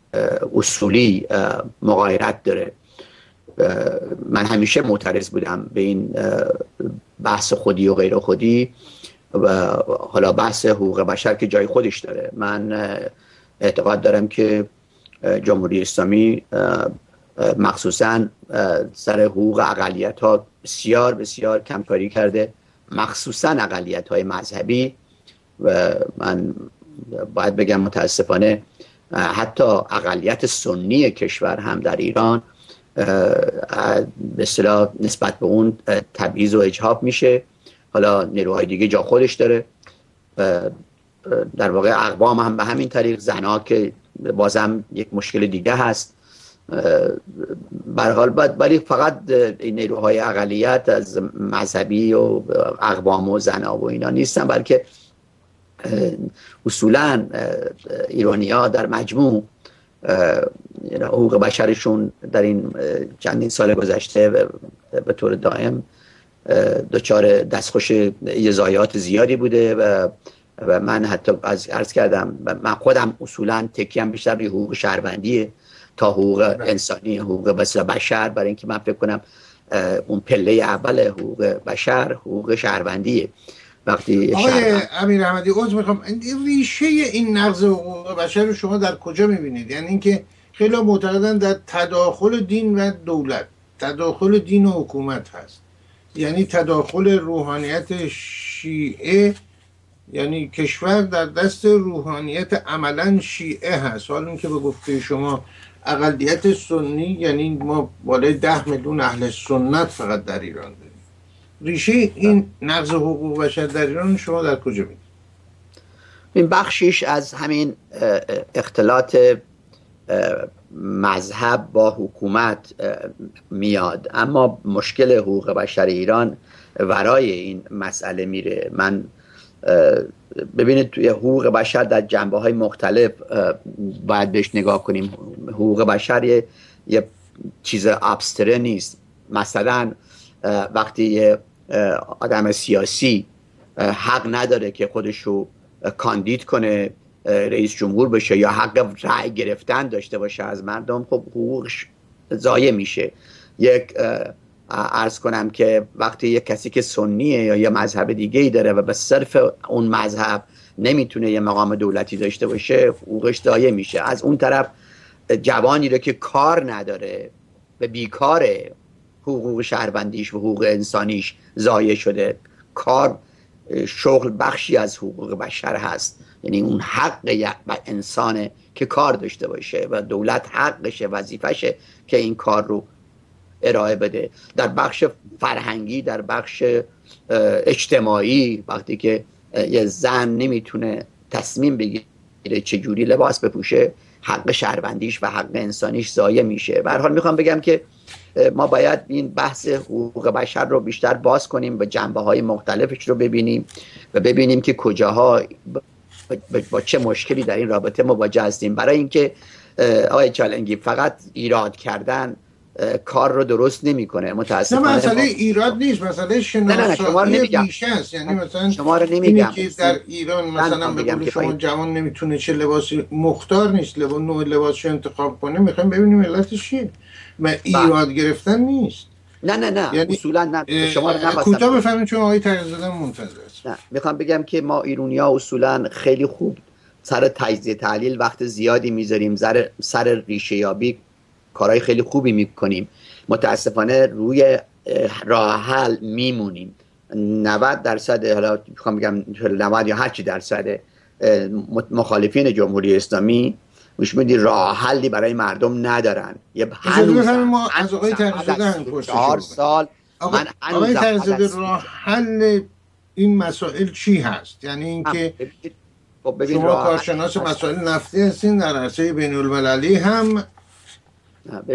اصولی مغایرت داره. من همیشه معترض بودم به این بحث خودی و غیر خودی و حالا بحث حقوق بشر که جای خودش داره. من اعتقاد دارم که جمهوری اسلامی مخصوصا سر حقوق اقلیت ها بسیار بسیار کمکاری کرده. مخصوصا اقلیت های مذهبی و من باید بگم متاسفانه حتی اقلیت سنی کشور هم در ایران به اصطلاح نسبت به اون تبعیض و اجهاب میشه. حالا نیروهای دیگه جا خودش داره. در واقع اقوام هم به همین طریق زنها که بازم یک مشکل دیگه هست. برحال ولی فقط این نیروهای اقلیت از مذهبی و اقوام و زنا و اینا نیستن بلکه اصولا ایرانی ها در مجموع حقوق بشرشون در این چندین سال گذشته به طور دائم دچار دستخوش یزایات زیادی بوده و و من حتی از عرض کردم من خودم اصولا تکیم بیشتر روی حقوق شهروندیه تا حقوق انسانی حقوق بسیار بشر. برای اینکه من فکر کنم اون پله اول حقوق بشر حقوق شهروندیه وقتی آقای امیر احمدی عوض می‌خوام. ریشه این نقض حقوق بشر رو شما در کجا می‌بینید؟ یعنی اینکه خیلی معتقدن در تداخل دین و دولت. تداخل دین و حکومت هست. یعنی تداخل روحانیت شیعه یعنی کشور در دست روحانیت عملا شیعه هست. حالا که به گفته شما اقلیت سنی یعنی ما بالای ده میلیون اهل سنت فقط در ایران داریم. ریشه این نقض حقوق بشر در ایران شما در کجا می‌دید؟ این بخشیش از همین اختلاط مذهب با حکومت میاد. اما مشکل حقوق بشر ایران ورای این مسئله میره. من ببینید توی حقوق بشر در جنبه های مختلف باید بهش نگاه کنیم. حقوق بشر یه, یه چیز ابستره نیست. مثلا وقتی یه آدم سیاسی حق نداره که خودشو کاندید کنه رئیس جمهور بشه یا حق رأی گرفتن داشته باشه از مردم خب حقوقش ضایع میشه. یک ارز کنم که وقتی یک کسی که سنیه یا یه مذهب دیگه ای داره و به صرف اون مذهب نمی‌تونه یه مقام دولتی داشته باشه حقوقش ضایع میشه. از اون طرف جوانی رو که کار نداره و بیکاره حقوق شهروندیش و حقوق انسانیش ضایع شده. کار شغل بخشی از حقوق بشر هست. یعنی اون حق یک انسانه که کار داشته باشه و دولت حقشه وظیفشه که این کار رو ارائه بده. در بخش فرهنگی در بخش اجتماعی وقتی که یه زن نمی‌تونه تصمیم بگیره چجوری لباس بپوشه حق شهروندیش و حق انسانیش ضایع میشه. به حال می‌خوام بگم که ما باید این بحث حقوق بشر رو بیشتر باز کنیم و جنبه های مختلفش رو ببینیم و ببینیم که کجاها با چه مشکلی در این رابطه مواجه هستیم. برای اینکه آقای چالنگی فقط ایراد کردن کار رو درست نمی‌کنه. متاسفانه نه مسئله ایراد نیست. مسئله شناسایی بیشه است. یعنی مثلا شما رو نمیگم. که در ایران مثلا به شما جوان نمی‌تونه چه لباسی مختار نیست لباس نوع لباسش انتخاب کنه می‌خوایم ببینیم علتش چیه. و بله. ایراد گرفتن نیست. نه نه نه. یعنی اصولا نه. شما رو کوتاه بفهمید چون آقای تغییرزاده منتظر نه می‌خوام بگم که ما ایرونی ها اصولا خیلی خوب سر تجزیه تحلیل وقت زیادی می‌ذاریم سر سر ریشه یابی کارهای خیلی خوبی می‌کنیم. متاسفانه روی راه حل میمونیم. 90 درصد حالا می‌خوام بگم 90 یا هر چی درصد مخالفین جمهوری اسلامی گوش میدی راه حلی برای مردم ندارن. یه هنوز ما از آقای چهار سال من آقای راه حل این مسائل چی هست؟ یعنی اینکه خب شما کارشناس مسائل نفتی هستین در عرصه بین المللی هم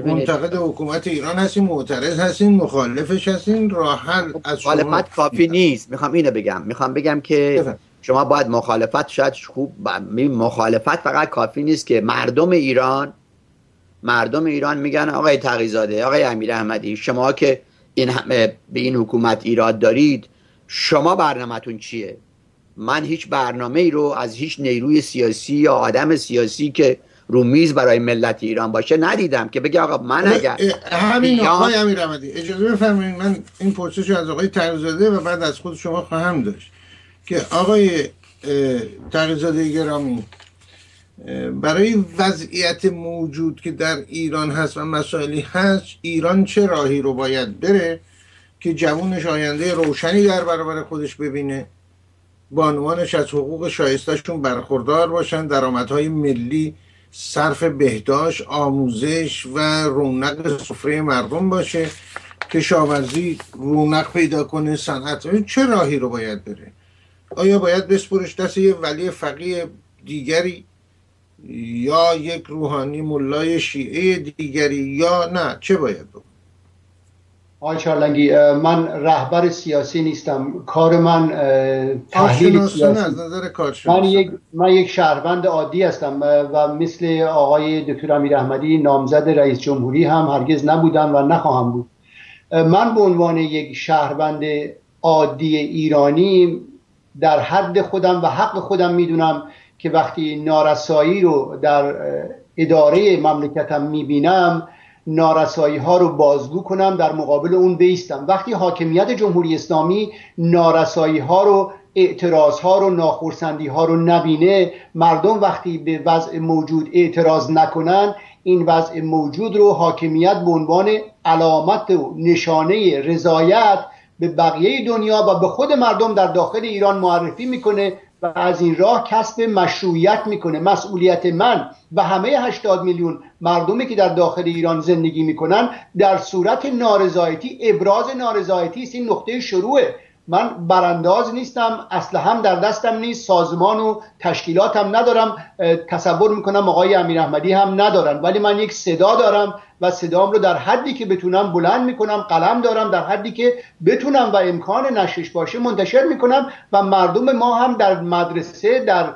منتقد حکومت ایران هستین معترض هستین مخالفش هستین راه حل از مخالفت کافی نیست. می‌خوام اینو بگم. می‌خوام بگم که شما باید مخالفت شاید خوب مخالفت فقط کافی نیست که مردم ایران مردم ایران میگن آقای تقیزاده آقای امیر احمدی شما که این همه به این حکومت ایراد دارید شما برنامهتون چیه؟ من هیچ برنامه ای رو از هیچ نیروی سیاسی یا آدم سیاسی که رو میز برای ملت ایران باشه ندیدم که بگه آقا من اگر همین آقای امیر احمدی اجازه بفرمایید من این پرسش از آقای تغییرزاده و بعد از خود شما خواهم داشت که آقای تغییرزاده گرامی برای وضعیت موجود که در ایران هست و مسائلی هست ایران چه راهی رو باید بره که جوونش آینده روشنی در برابر خودش ببینه؟ بانوانش از حقوق شایستشون برخوردار باشن درآمدهای ملی صرف بهداشت آموزش و رونق سفره مردم باشه کشاورزی رونق پیدا کنه صنعت. چه راهی رو باید بره؟ آیا باید بسپرش دست یه ولی فقیه دیگری؟ یا یک روحانی ملای شیعه دیگری؟ یا نه چه باید بکنه؟ آقای چارلنگی من رهبر سیاسی نیستم. کار من تحلیل سیاسی. از نظر من یک من یک شهروند عادی هستم و مثل آقای دکتر امیر احمدی نامزد رئیس جمهوری هم هرگز نبودم و نخواهم بود. من به عنوان یک شهروند عادی ایرانی در حد خودم و حق خودم می‌دونم که وقتی نارسایی رو در اداره مملکتم می‌بینم نارسایی ها رو بازگو کنم در مقابل اون بیستم. وقتی حاکمیت جمهوری اسلامی نارسایی ها رو اعتراض ها رو ناخرسندی ها رو نبینه مردم وقتی به وضع موجود اعتراض نکنن این وضع موجود رو حاکمیت به عنوان علامت و نشانه رضایت به بقیه دنیا و به خود مردم در داخل ایران معرفی می‌کنه و از این راه کسب مشروعیت می‌کنه مسئولیت من و همه 80 میلیون مردمی که در داخل ایران زندگی می‌کنن در صورت نارضایتی ابراز نارضایتی است. این نقطه شروعه. من برانداز نیستم اصلا هم در دستم نیست سازمان و تشکیلاتم ندارم تصور می‌کنم آقای امیر احمدی هم ندارن. ولی من یک صدا دارم و صدام رو در حدی که بتونم بلند می‌کنم قلم دارم در حدی که بتونم و امکان نشش باشه منتشر می‌کنم و مردم ما هم در مدرسه در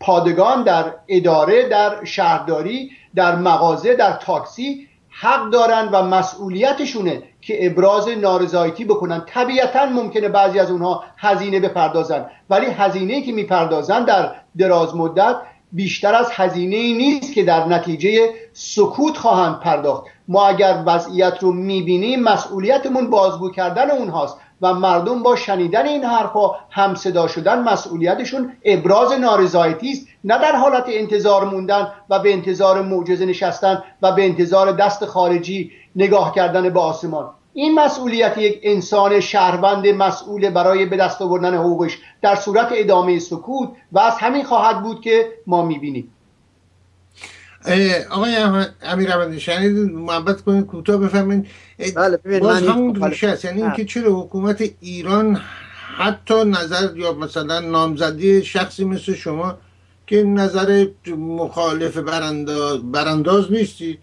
پادگان در اداره در شهرداری در مغازه در تاکسی حق دارن و مسئولیتشونه که ابراز نارضایتی بکنن. طبیعتا ممکنه بعضی از اونها هزینه بپردازن ولی هزینه که می‌پردازن در دراز مدت بیشتر از هزینه ای نیست که در نتیجه سکوت خواهند پرداخت. ما اگر وضعیت رو می‌بینیم مسئولیتمون بازگو کردن اونهاست. و مردم با شنیدن این حرفها هم صدا شدن مسئولیتشون ابراز نارضایتی است نه در حالت انتظار موندن و به انتظار معجزه نشستن و به انتظار دست خارجی نگاه کردن به آسمان. این مسئولیت یک انسان شهروند مسئول برای به دست آوردن حقوقش در صورت ادامه سکوت و از همین خواهد بود که ما می‌بینیم. آقای امیر احمدی شنید محبت کنید کوتاه بفهمین بله باز همون ریشه است. یعنی اینکه چرا حکومت ایران حتی نظر یا مثلا نامزدی شخصی مثل شما که نظر مخالف برانداز, برانداز نیستید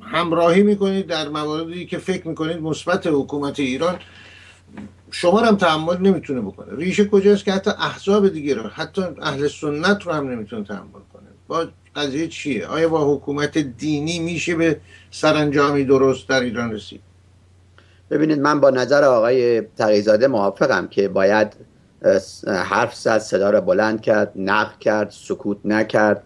همراهی می‌کنید در مواردی که فکر می‌کنید مثبت حکومت ایران شما هم تحمل نمی‌تونه بکنه. ریشه کجاست که حتی احزاب دیگه رو حتی اهل سنت رو هم نمی‌تونه تحمل کنه. با قضیه چیه؟ آیا با حکومت دینی میشه به سرانجامی درست در ایران رسید؟ ببینید من با نظر آقای تقیزاده موافقم که باید حرف زد صدا رو بلند کرد نقد کرد سکوت نکرد.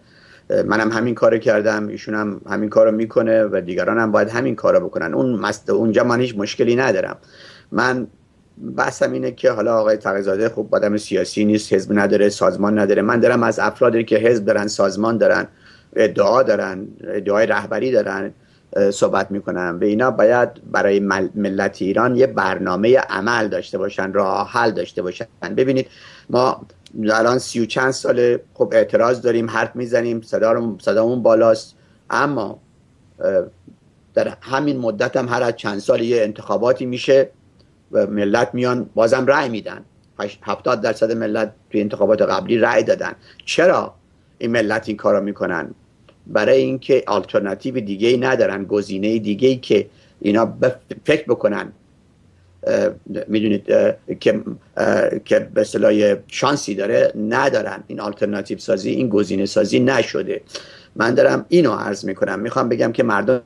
منم همین کارو کردم ایشون هم همین کارو می‌کنه و دیگران هم باید همین کارو بکنن. اون مست اونجا من هیچ مشکلی ندارم. من بحثم اینه که حالا آقای تقیزاده خوب آدم سیاسی نیست حزب نداره سازمان نداره. من دارم از افرادی که حزب دارن سازمان دارن ادعا دارن ادعای رهبری دارن صحبت می‌کنم. به اینا باید برای ملت ایران یه برنامه عمل داشته باشن راه حل داشته باشن. ببینید ما الان سی و چند ساله خب اعتراض داریم حرف می‌زنیم صدا صدامون بالاست. اما در همین مدت هم هر از چند سال یه انتخاباتی میشه. و ملت میان بازم رأی میدن. 70 درصد ملت توی انتخابات قبلی رأی دادن. چرا این ملت این کارو می‌کنن؟ برای اینکه آلترناتیو دیگه ای ندارن گزینه دیگه ای که اینا فکر بکنن. می‌دونید که که به صلاح شانسی داره ندارن. این آلترناتیو سازی این گزینه سازی نشده. من دارم اینو عرض می‌کنم. می‌خوام بگم که مردم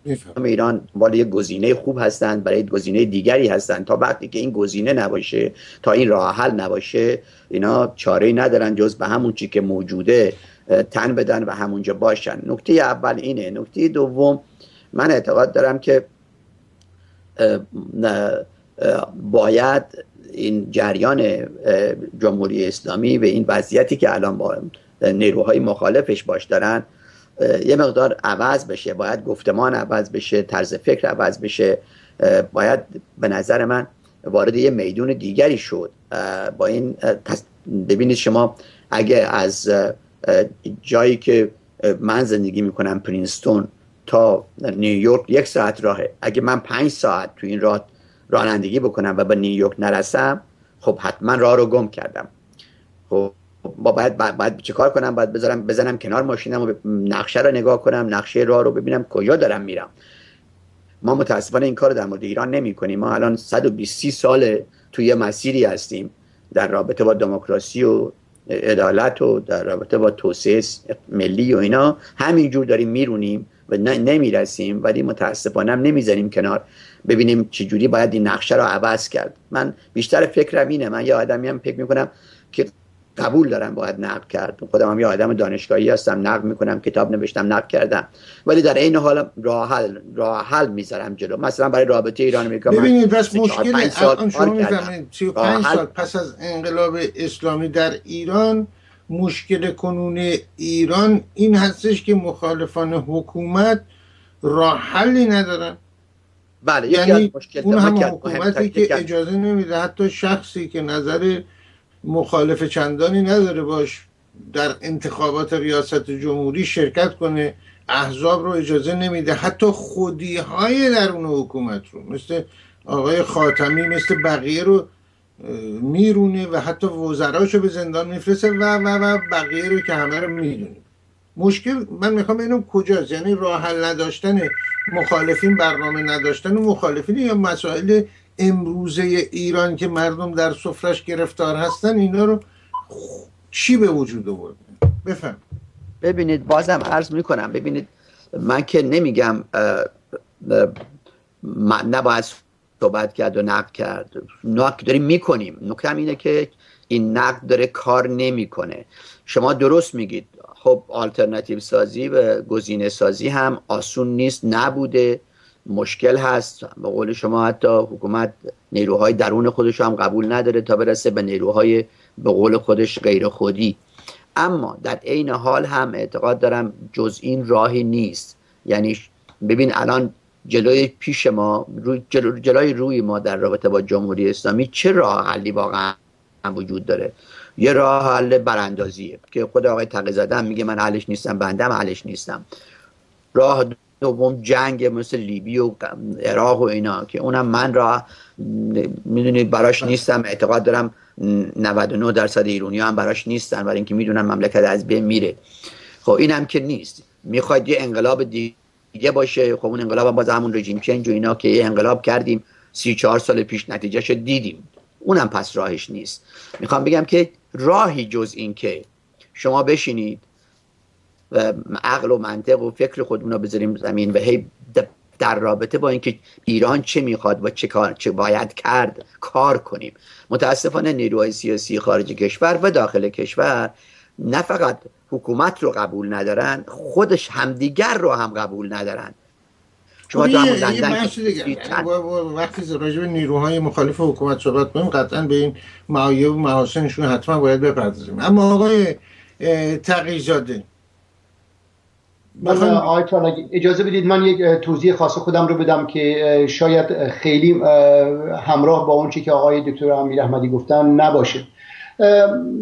ایران بالای گزینه خوب هستند برای گزینه دیگری هستند تا وقتی که این گزینه نباشه تا این راه حل نباشه اینا چاره ندارن جز به همون چی که موجوده تن بدن و همونجا باشن. نکته اول اینه. نکته دوم من اعتقاد دارم که باید این جریان جمهوری اسلامی به این وضعیتی که الان با نیروهای مخالفش باش دارن یه مقدار عوض بشه باید گفتمان عوض بشه طرز فکر عوض بشه. باید به نظر من وارد یه میدون دیگری شد. با این ببینید شما اگه از جایی که من زندگی می‌کنم پرینستون تا نیویورک یک ساعت راهه. اگه من پنج ساعت تو این راه رانندگی بکنم و به نیویورک نرسم خب حتما راه رو گم کردم. خب با باید باید چه کار کنم؟ باید بذارم بزنم کنار ماشینم و نقشه رو نگاه کنم نقشه راه رو ببینم کجا دارم میرم. ما متاسفانه این کار در مورد ایران نمی کنیم ما الان 120 سال توی مسیری هستیم در رابطه با دموکراسی و عدالت و در رابطه با توسعه ملی و اینا. همینجور داریم میرونیم و نمی‌رسیم ولی متاسفانه هم نمی‌ذاریم کنار. ببینیم چجوری باید این نقشه رو عوض کرد. من بیشتر فکرم اینه. من یه آدمی هم فکر می‌کنم که قبول دارم باید نقد کرد. خودم هم یه آدم دانشگاهی هستم نقد می‌کنم کتاب نوشتم نقد کردم. ولی در این حال راه حل راه حل می‌ذارم جلو. مثلا برای رابطه ایران امریکا ببینید پس مشکل الان شما می‌فهمید 35 سال پس از انقلاب اسلامی در ایران مشکل کنون ایران این هستش که مخالفان حکومت راه حلی ندارن. بله یعنی اون هم حکومتی که اجازه نمیده حتی شخصی که نظر مخالف چندانی نداره باش در انتخابات ریاست جمهوری شرکت کنه احزاب رو اجازه نمیده حتی خودی های درون حکومت رو مثل آقای خاتمی مثل بقیه رو میرونه و حتی وزراشو به زندان میفرسته و و و بقیه رو که همه رو می‌دونیم مشکل من می‌خوام ببینم کجاست؟ یعنی راه حل نداشتن مخالفین برنامه نداشتن و مخالفین یا مسائل امروزه ایران که مردم در سفرش گرفتار هستن اینا رو چی به وجود آورد؟ بفهم. ببینید بازم عرض می‌کنم ببینید من که نمیگم نباید صحبت کرد و نقد کرد. نقد داریم می‌کنیم. نکته اینه که این نقد داره کار نمی‌کنه. شما درست میگید. خب آلترناتیو سازی و گزینه سازی هم آسون نیست نبوده. مشکل هست. به قول شما حتی حکومت نیروهای درون خودش هم قبول نداره تا برسه به نیروهای به قول خودش غیر خودی اما در عین حال هم اعتقاد دارم جز این راهی نیست. یعنی ببین الان جلوی پیش ما جلوی روی ما در رابطه با جمهوری اسلامی چه راه حلی واقعا وجود داره؟ یه راه حل براندازیه که خود آقای تقیزاده میگه من حلش نیستم بندم حلش نیستم. راه دوم جنگ مثل لیبی و عراق و اینا که اونم من را می‌دونید براش نیستم اعتقاد دارم 99 درصد ایرونی هم براش نیستن برای اینکه می‌دونن مملکت از بین میره. خب اینم که نیست. می‌خواید یه انقلاب دیگه باشه خب اون انقلاب هم باز همون رژیم چنج و اینا که یه انقلاب کردیم 34 سال پیش نتیجهش دیدیم. اونم پس راهش نیست. می‌خوام بگم که راهی جز این که شما بشینید عقل و منطق و فکر خودمون رو بذاریم زمین و هی در رابطه با اینکه ایران چه می‌خواد و چه, کار، چه باید کرد کار کنیم. متاسفانه نیروهای سیاسی خارج کشور و داخل کشور نه فقط حکومت رو قبول ندارن خودش همدیگر رو هم قبول ندارن. شما تو همون وقتی راجع به نیروهای مخالف حکومت صحبت کنیم قطعا به این معایب و محاسنشون حتما باید بپردازیم. اما آقای تقیزاده آقای اجازه بدید من یک توضیح خاص خودم رو بدم که شاید خیلی همراه با اون چی که آقای دکتر امیر احمدی گفتن نباشه.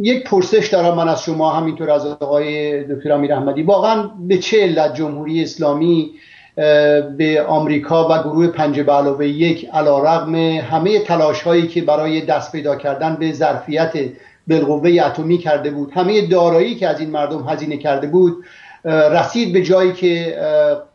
یک پرسش دارم من از شما همینطور از آقای دکتر امیر احمدی. واقعا به چه علت جمهوری اسلامی به آمریکا و گروه پنج به علاوه یک علا رقم همه تلاش هایی که برای دست پیدا کردن به ظرفیت بالقوه اتمی کرده بود همه دارایی که از این مردم هزینه کرده بود رسید به جایی که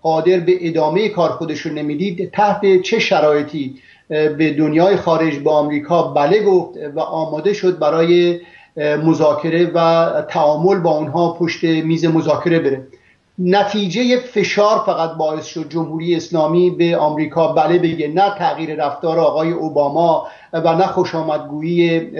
قادر به ادامه کار خودش رو نمی‌دید تحت چه شرایطی به دنیای خارج با آمریکا بله گفت و آماده شد برای مذاکره و تعامل با اونها پشت میز مذاکره بره. نتیجه فشار فقط باعث شد جمهوری اسلامی به آمریکا بله بگه نه تغییر رفتار آقای اوباما و نه خوش آمدگویی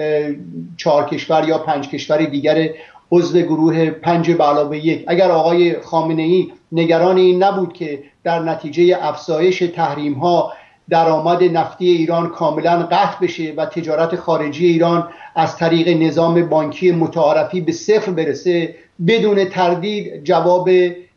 چهار کشور یا پنج کشور دیگر عضو گروه پنج به علاوه یک. اگر آقای خامنه ای نگران این نبود که در نتیجه افزایش تحریم ها درآمد نفتی ایران کاملا قطع بشه و تجارت خارجی ایران از طریق نظام بانکی متعارفی به صفر برسه بدون تردید جواب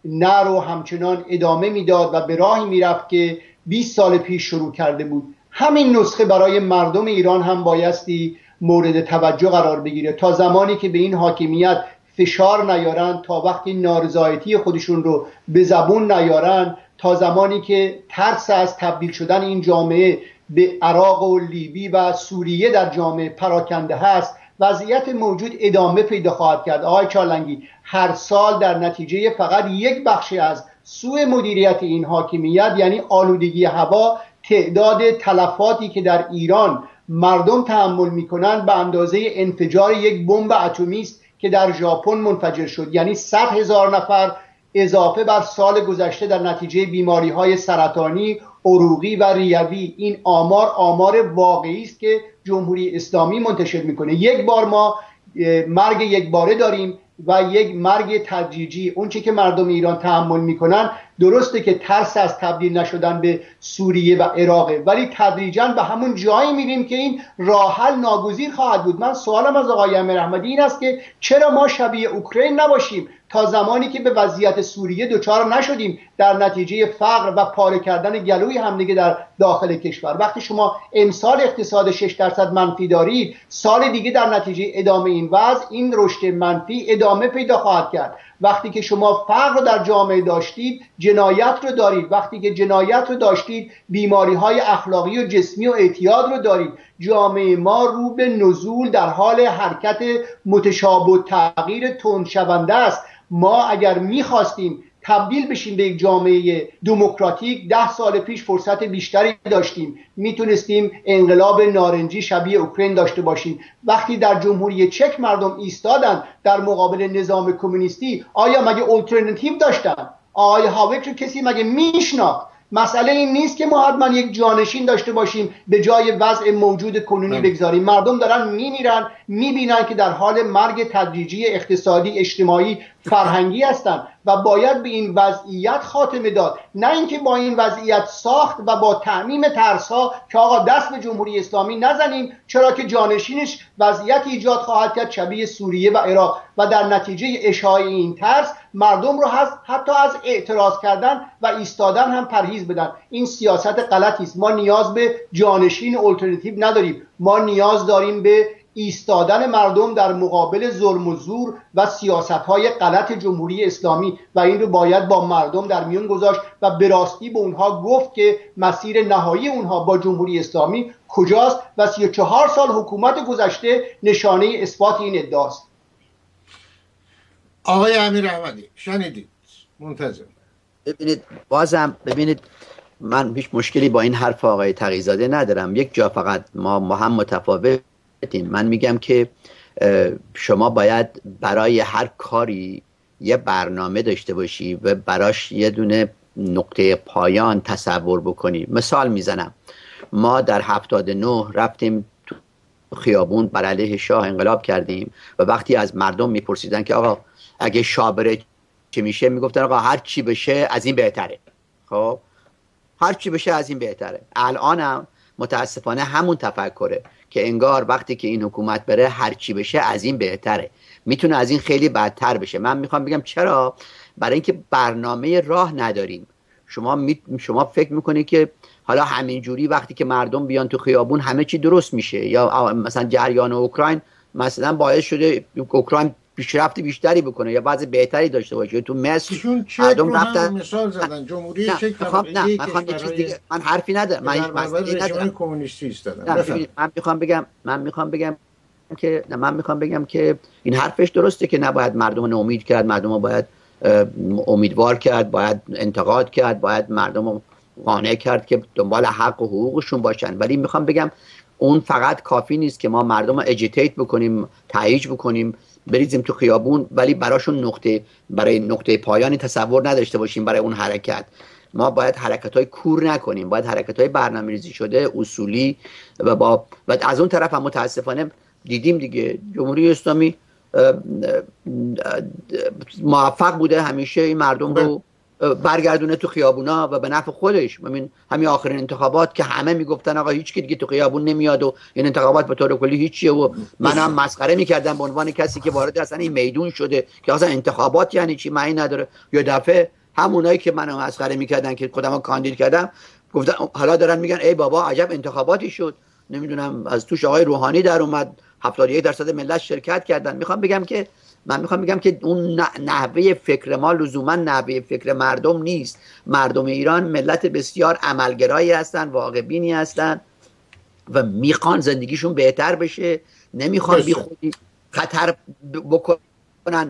نه رو همچنان ادامه می‌داد و به راهی می‌رفت که 20 سال پیش شروع کرده بود. همین نسخه برای مردم ایران هم بایستی مورد توجه قرار بگیره. تا زمانی که به این حاکمیت فشار نیارن تا وقتی نارضایتی خودشون رو به زبون نیارن تا زمانی که ترس از تبدیل شدن این جامعه به عراق و لیبی و سوریه در جامعه پراکنده هست وضعیت موجود ادامه پیدا خواهد کرد. آقای چالنگی هر سال در نتیجه فقط یک بخشی از سوء مدیریت این حاکمیت یعنی آلودگی هوا تعداد تلفاتی که در ایران مردم تحمل می‌کنن به اندازه انفجار یک بمب اتمی است که در ژاپن منفجر شد. یعنی 100 هزار نفر اضافه بر سال گذشته در نتیجه بیماری های سرطانی عروقی و ریوی. این آمار آمار واقعی است که جمهوری اسلامی منتشر می‌کنه. یک بار ما مرگ یک باره داریم و یک مرگ تدریجی. اون که مردم ایران تحمل می‌کنن درسته که ترس از تبدیل نشدن به سوریه و عراقه ولی تدریجا به همون جایی میریم که این راحل ناگزیر خواهد بود. من سوالم از آقای امیر احمدی این است که چرا ما شبیه اوکراین نباشیم تا زمانی که به وضعیت سوریه دچار نشدیم در نتیجه فقر و پاره کردن گلوی همدیگه در داخل کشور. وقتی شما امسال اقتصاد 6 درصد منفی دارید سال دیگه در نتیجه ادامه این وضع این رشد منفی ادامه پیدا خواهد کرد. وقتی که شما فقر در جامعه داشتید جنایت رو دارید. وقتی که جنایت رو داشتید بیماری های اخلاقی و جسمی و اعتیاد رو دارید. جامعه ما رو به نزول در حال حرکت متشابه تغییر تند شونده است. ما اگر می‌خواستیم تبدیل بشیم به یک جامعه دموکراتیک. ده سال پیش فرصت بیشتری داشتیم. می‌تونستیم انقلاب نارنجی شبیه اوکراین داشته باشیم. وقتی در جمهوری چک مردم ایستادن در مقابل نظام کمونیستی آیا مگه اولترنتیو داشتن؟ آیا هاوک رو کسی مگه میشناخت؟ مسئله این نیست که ما حتما یک جانشین داشته باشیم به جای وضع موجود کنونی. بگذاریم. مردم دارن میمیرن می‌بینن که در حال مرگ تدریجی اقتصادی اجتماعی فرهنگی هستند و باید به این وضعیت خاتمه داد. نه اینکه با این وضعیت ساخت و با تعمیم ترسها که آقا دست به جمهوری اسلامی نزنیم چرا که جانشینش وضعیت ایجاد خواهد کرد شبیه سوریه و عراق. و در نتیجه اشاعه این ترس مردم رو هست حتی از اعتراض کردن و ایستادن هم پرهیز بدن. این سیاست غلطی است. ما نیاز به جانشین الटरनेटیو نداریم. ما نیاز داریم به ایستادن مردم در مقابل ظلم و زور و سیاست های غلط جمهوری اسلامی و این رو باید با مردم در میون گذاشت و به راستی به اونها گفت که مسیر نهایی اونها با جمهوری اسلامی کجاست و 34 سال حکومت گذشته نشانه اثبات این ادعاست. آقای امیر احمدی شنیدید منتظر ببینید بازم ببینید من هیچ مشکلی با این حرف آقای تقیزاده ندارم. یک جا فقط ما, ما هم متفاوت من میگم که شما باید برای هر کاری یه برنامه داشته باشی و براش یه دونه نقطه پایان تصور بکنی. مثال می‌زنم. ما در هفتاد نه رفتیم تو خیابون بر علیه شاه انقلاب کردیم و وقتی از مردم میپرسیدن که آقا اگه شابره چی میشه می‌گفتن آقا هر چی بشه از این بهتره. خب؟ هر چی بشه از این بهتره. الانم متاسفانه همون تفکره که انگار وقتی که این حکومت بره هر چی بشه از این بهتره. می‌تونه از این خیلی بدتر بشه. من می‌خوام بگم چرا؟ برای اینکه برنامه راه نداریم. شما می... شما فکر می‌کنید که حالا همینجوری وقتی که مردم بیان تو خیابون همه چی درست میشه؟ یا مثلا جریان اوکراین مثلا باعث شده اوکراین پیشرفت بیشتری بکنه یا بعض بهتری داشته باشه. تو مصر مردم رفتن. مثال زدن. جمهوری چک نه من چیز دیگه من حرفی ندارم. من ندارم. کمونیستی من می‌خوام بگم من می‌خوام بگم که من می‌خوام بگم که این حرفش درسته که نباید مردم رو امید کرد. مردم رو باید امیدوار کرد باید انتقاد کرد باید مردم رو قانع کرد که دنبال حق و حقوقشون باشن. ولی می‌خوام بگم اون فقط کافی نیست که ما مردم رو اجیتیت بکنیم تایید بکنیم. بریزیم تو خیابون ولی براشون نقطه برای نقطه پایانی تصور نداشته باشیم برای اون حرکت. ما باید حرکت های کور نکنیم باید حرکت های برنامه ریزی شده اصولی و با و از اون طرف هم متاسفانه دیدیم دیگه. جمهوری اسلامی موفق بوده همیشه این مردم رو برگردونه تو خیابونا و به نفع خودش. همین همین آخرین انتخابات که همه می‌گفتن آقا هیچ کی دیگه تو خیابون نمیاد و این انتخابات به طور کلی هیچیه و منم مسخره می‌کردم به عنوان کسی که وارد اصلا این میدون شده که اصلا انتخابات یعنی چی معنی نداره. یا دفعه همونایی که منو مسخره می‌کردن که خودمو کاندید کردم گفتن حالا دارن میگن ای بابا عجب انتخاباتی شد. نمی‌دونم از توش آقای روحانی در اومد 71 درصد ملت شرکت کردن. می‌خوام بگم که من می‌خوام بگم که اون نحوه فکر ما لزوما نحوه فکر مردم نیست. مردم ایران ملت بسیار عملگرایی هستن واقع بینی هستن و می‌خوان زندگیشون بهتر بشه. نمی‌خوان بی خودی خطر بکنن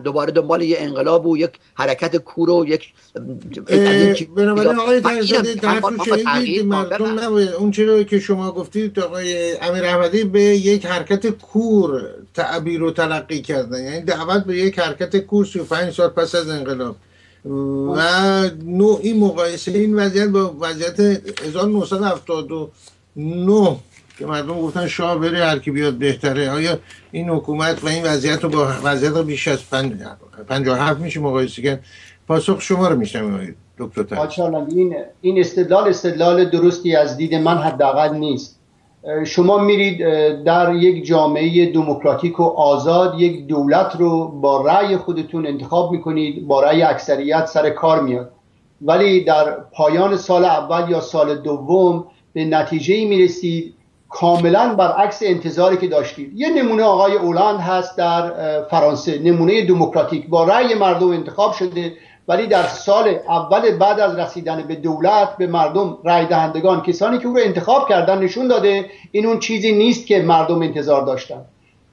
دوباره دنبال یه انقلاب و یک حرکت کور و یک بنابراین آقای مردم نباید. اون چیزی که شما گفتید آقای امیر احمدی به یک حرکت کور تعبیر و تلقی کردن. یعنی دعوت به یک حرکت کور 35 سال پس از انقلاب. و نوعی مقایسه این وضعیت با وضعیت 1979 که مردم گفتن شاه بره هر کی بیاد بهتره. آیا این حکومت و این وضعیت رو با وضعیت بیش از 57 میشه مقایسه کرد پاسخ شما رو میشنم دکتر این این استدلال استدلال درستی از دید من حداقل نیست. شما میرید در یک جامعه دموکراتیک و آزاد یک دولت رو با رأی خودتون انتخاب می‌کنید با رأی اکثریت سر کار میاد. ولی در پایان سال اول یا سال دوم به نتیجه می‌رسید کاملا برعکس انتظاری که داشتید یه نمونه آقای اولند هست در فرانسه نمونه دموکراتیک. با رأی مردم انتخاب شده ولی در سال اول بعد از رسیدن به دولت به مردم رای دهندگان کسانی که او رو انتخاب کردن نشون داده این اون چیزی نیست که مردم انتظار داشتن.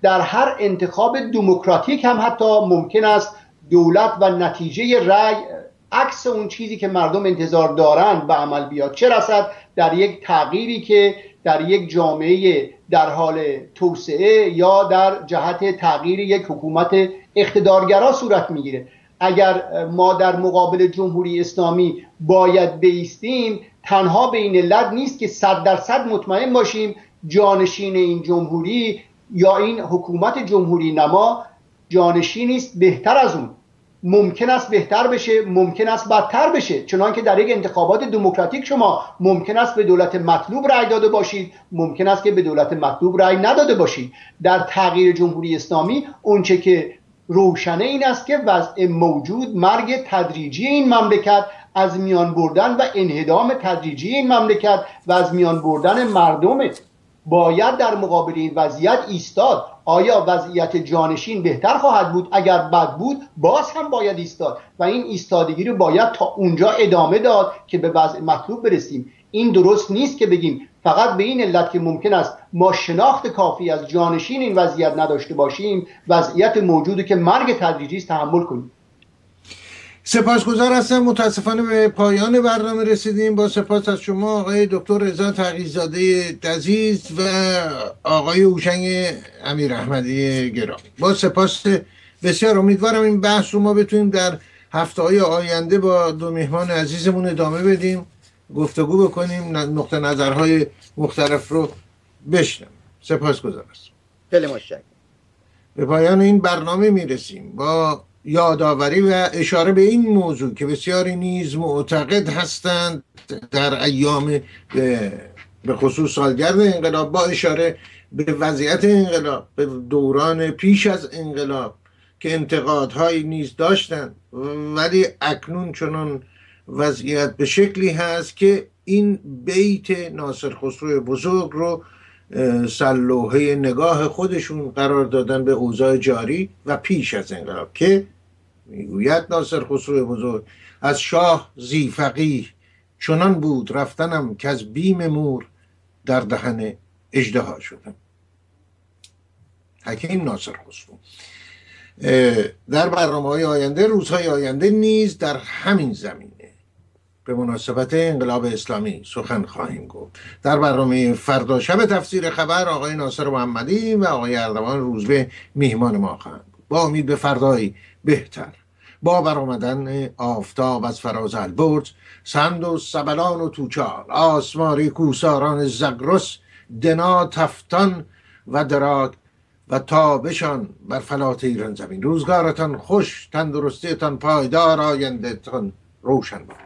در هر انتخاب دموکراتیک هم حتی ممکن است دولت و نتیجه رای عکس اون چیزی که مردم انتظار دارند به عمل بیاد. چه رسد؟ در یک تغییری که در یک جامعه در حال توسعه یا در جهت تغییر یک حکومت اقتدارگرا صورت می‌گیره. اگر ما در مقابل جمهوری اسلامی باید بیستیم تنها به این علت نیست که صد درصد مطمئن باشیم جانشین این جمهوری یا این حکومت جمهوری نما جانشین است بهتر از اون. ممکن است بهتر بشه ممکن است بدتر بشه. چنانکه در یک انتخابات دموکراتیک شما ممکن است به دولت مطلوب رأی داده باشید ممکن است که به دولت مطلوب رأی نداده باشید. در تغییر جمهوری اسلامی اونچه که روشنه این است که وضع موجود مرگ تدریجی این مملکت از میان بردن و انهدام تدریجی این مملکت و از میان بردن مردم باید در مقابل این وضعیت ایستاد. آیا وضعیت جانشین بهتر خواهد بود؟ اگر بد بود باز هم باید ایستاد. و این ایستادگی رو باید تا اونجا ادامه داد که به وضع مطلوب برسیم. این درست نیست که بگیم فقط به این علت که ممکن است ما شناخت کافی از جانشین این وضعیت نداشته باشیم وضعیت موجودی که مرگ تدریجی است تحمل کنیم. سپاسگزار هستم متاسفانه به پایان برنامه رسیدیم. با سپاس از شما آقای دکتر رضا تقیزاده دزیز و آقای اوشنگ امیر احمدی گرامی. با سپاس. بسیار امیدوارم این بحث رو ما بتونیم در هفته های آینده با دو مهمان عزیزمون ادامه بدیم. گفتگو بکنیم. نقطه نظرهای مختلف رو بشنم سپاس گذارم خیلی مشکل به پایان این برنامه می‌رسیم. با یادآوری و اشاره به این موضوع که بسیاری نیز معتقد هستند در ایام به خصوص سالگرد انقلاب با اشاره به وضعیت انقلاب به دوران پیش از انقلاب که انتقادهایی نیز داشتند. ولی اکنون چنان وضعیت به شکلی هست که این بیت ناصر خسرو بزرگ رو سلوحه نگاه خودشون قرار دادن به اوضاع جاری و پیش از انقلاب که می‌گوید ناصر خسرو بزرگ. از شاه زی چنان بود رفتنم که از بیم مور در دهن اجده شدم. حکیم ناصر خسرو. در برنامه های آینده روزهای آینده نیز در همین زمینه. به مناسبت انقلاب اسلامی سخن خواهیم گفت. در برنامه فردا شب تفسیر خبر آقای ناصر محمدی و آقای اردوان روزبه میهمان ما خواهند با امید به فردایی بهتر. با برآمدن آفتاب از فراز البرز سند و سبلان و توچال آسماری کوساران زگرس دنا تفتان و دراگ و تابشان بر فلات ایران زمین. روزگارتان خوش تندرستیتان پایدار آیندهتان روشن باد.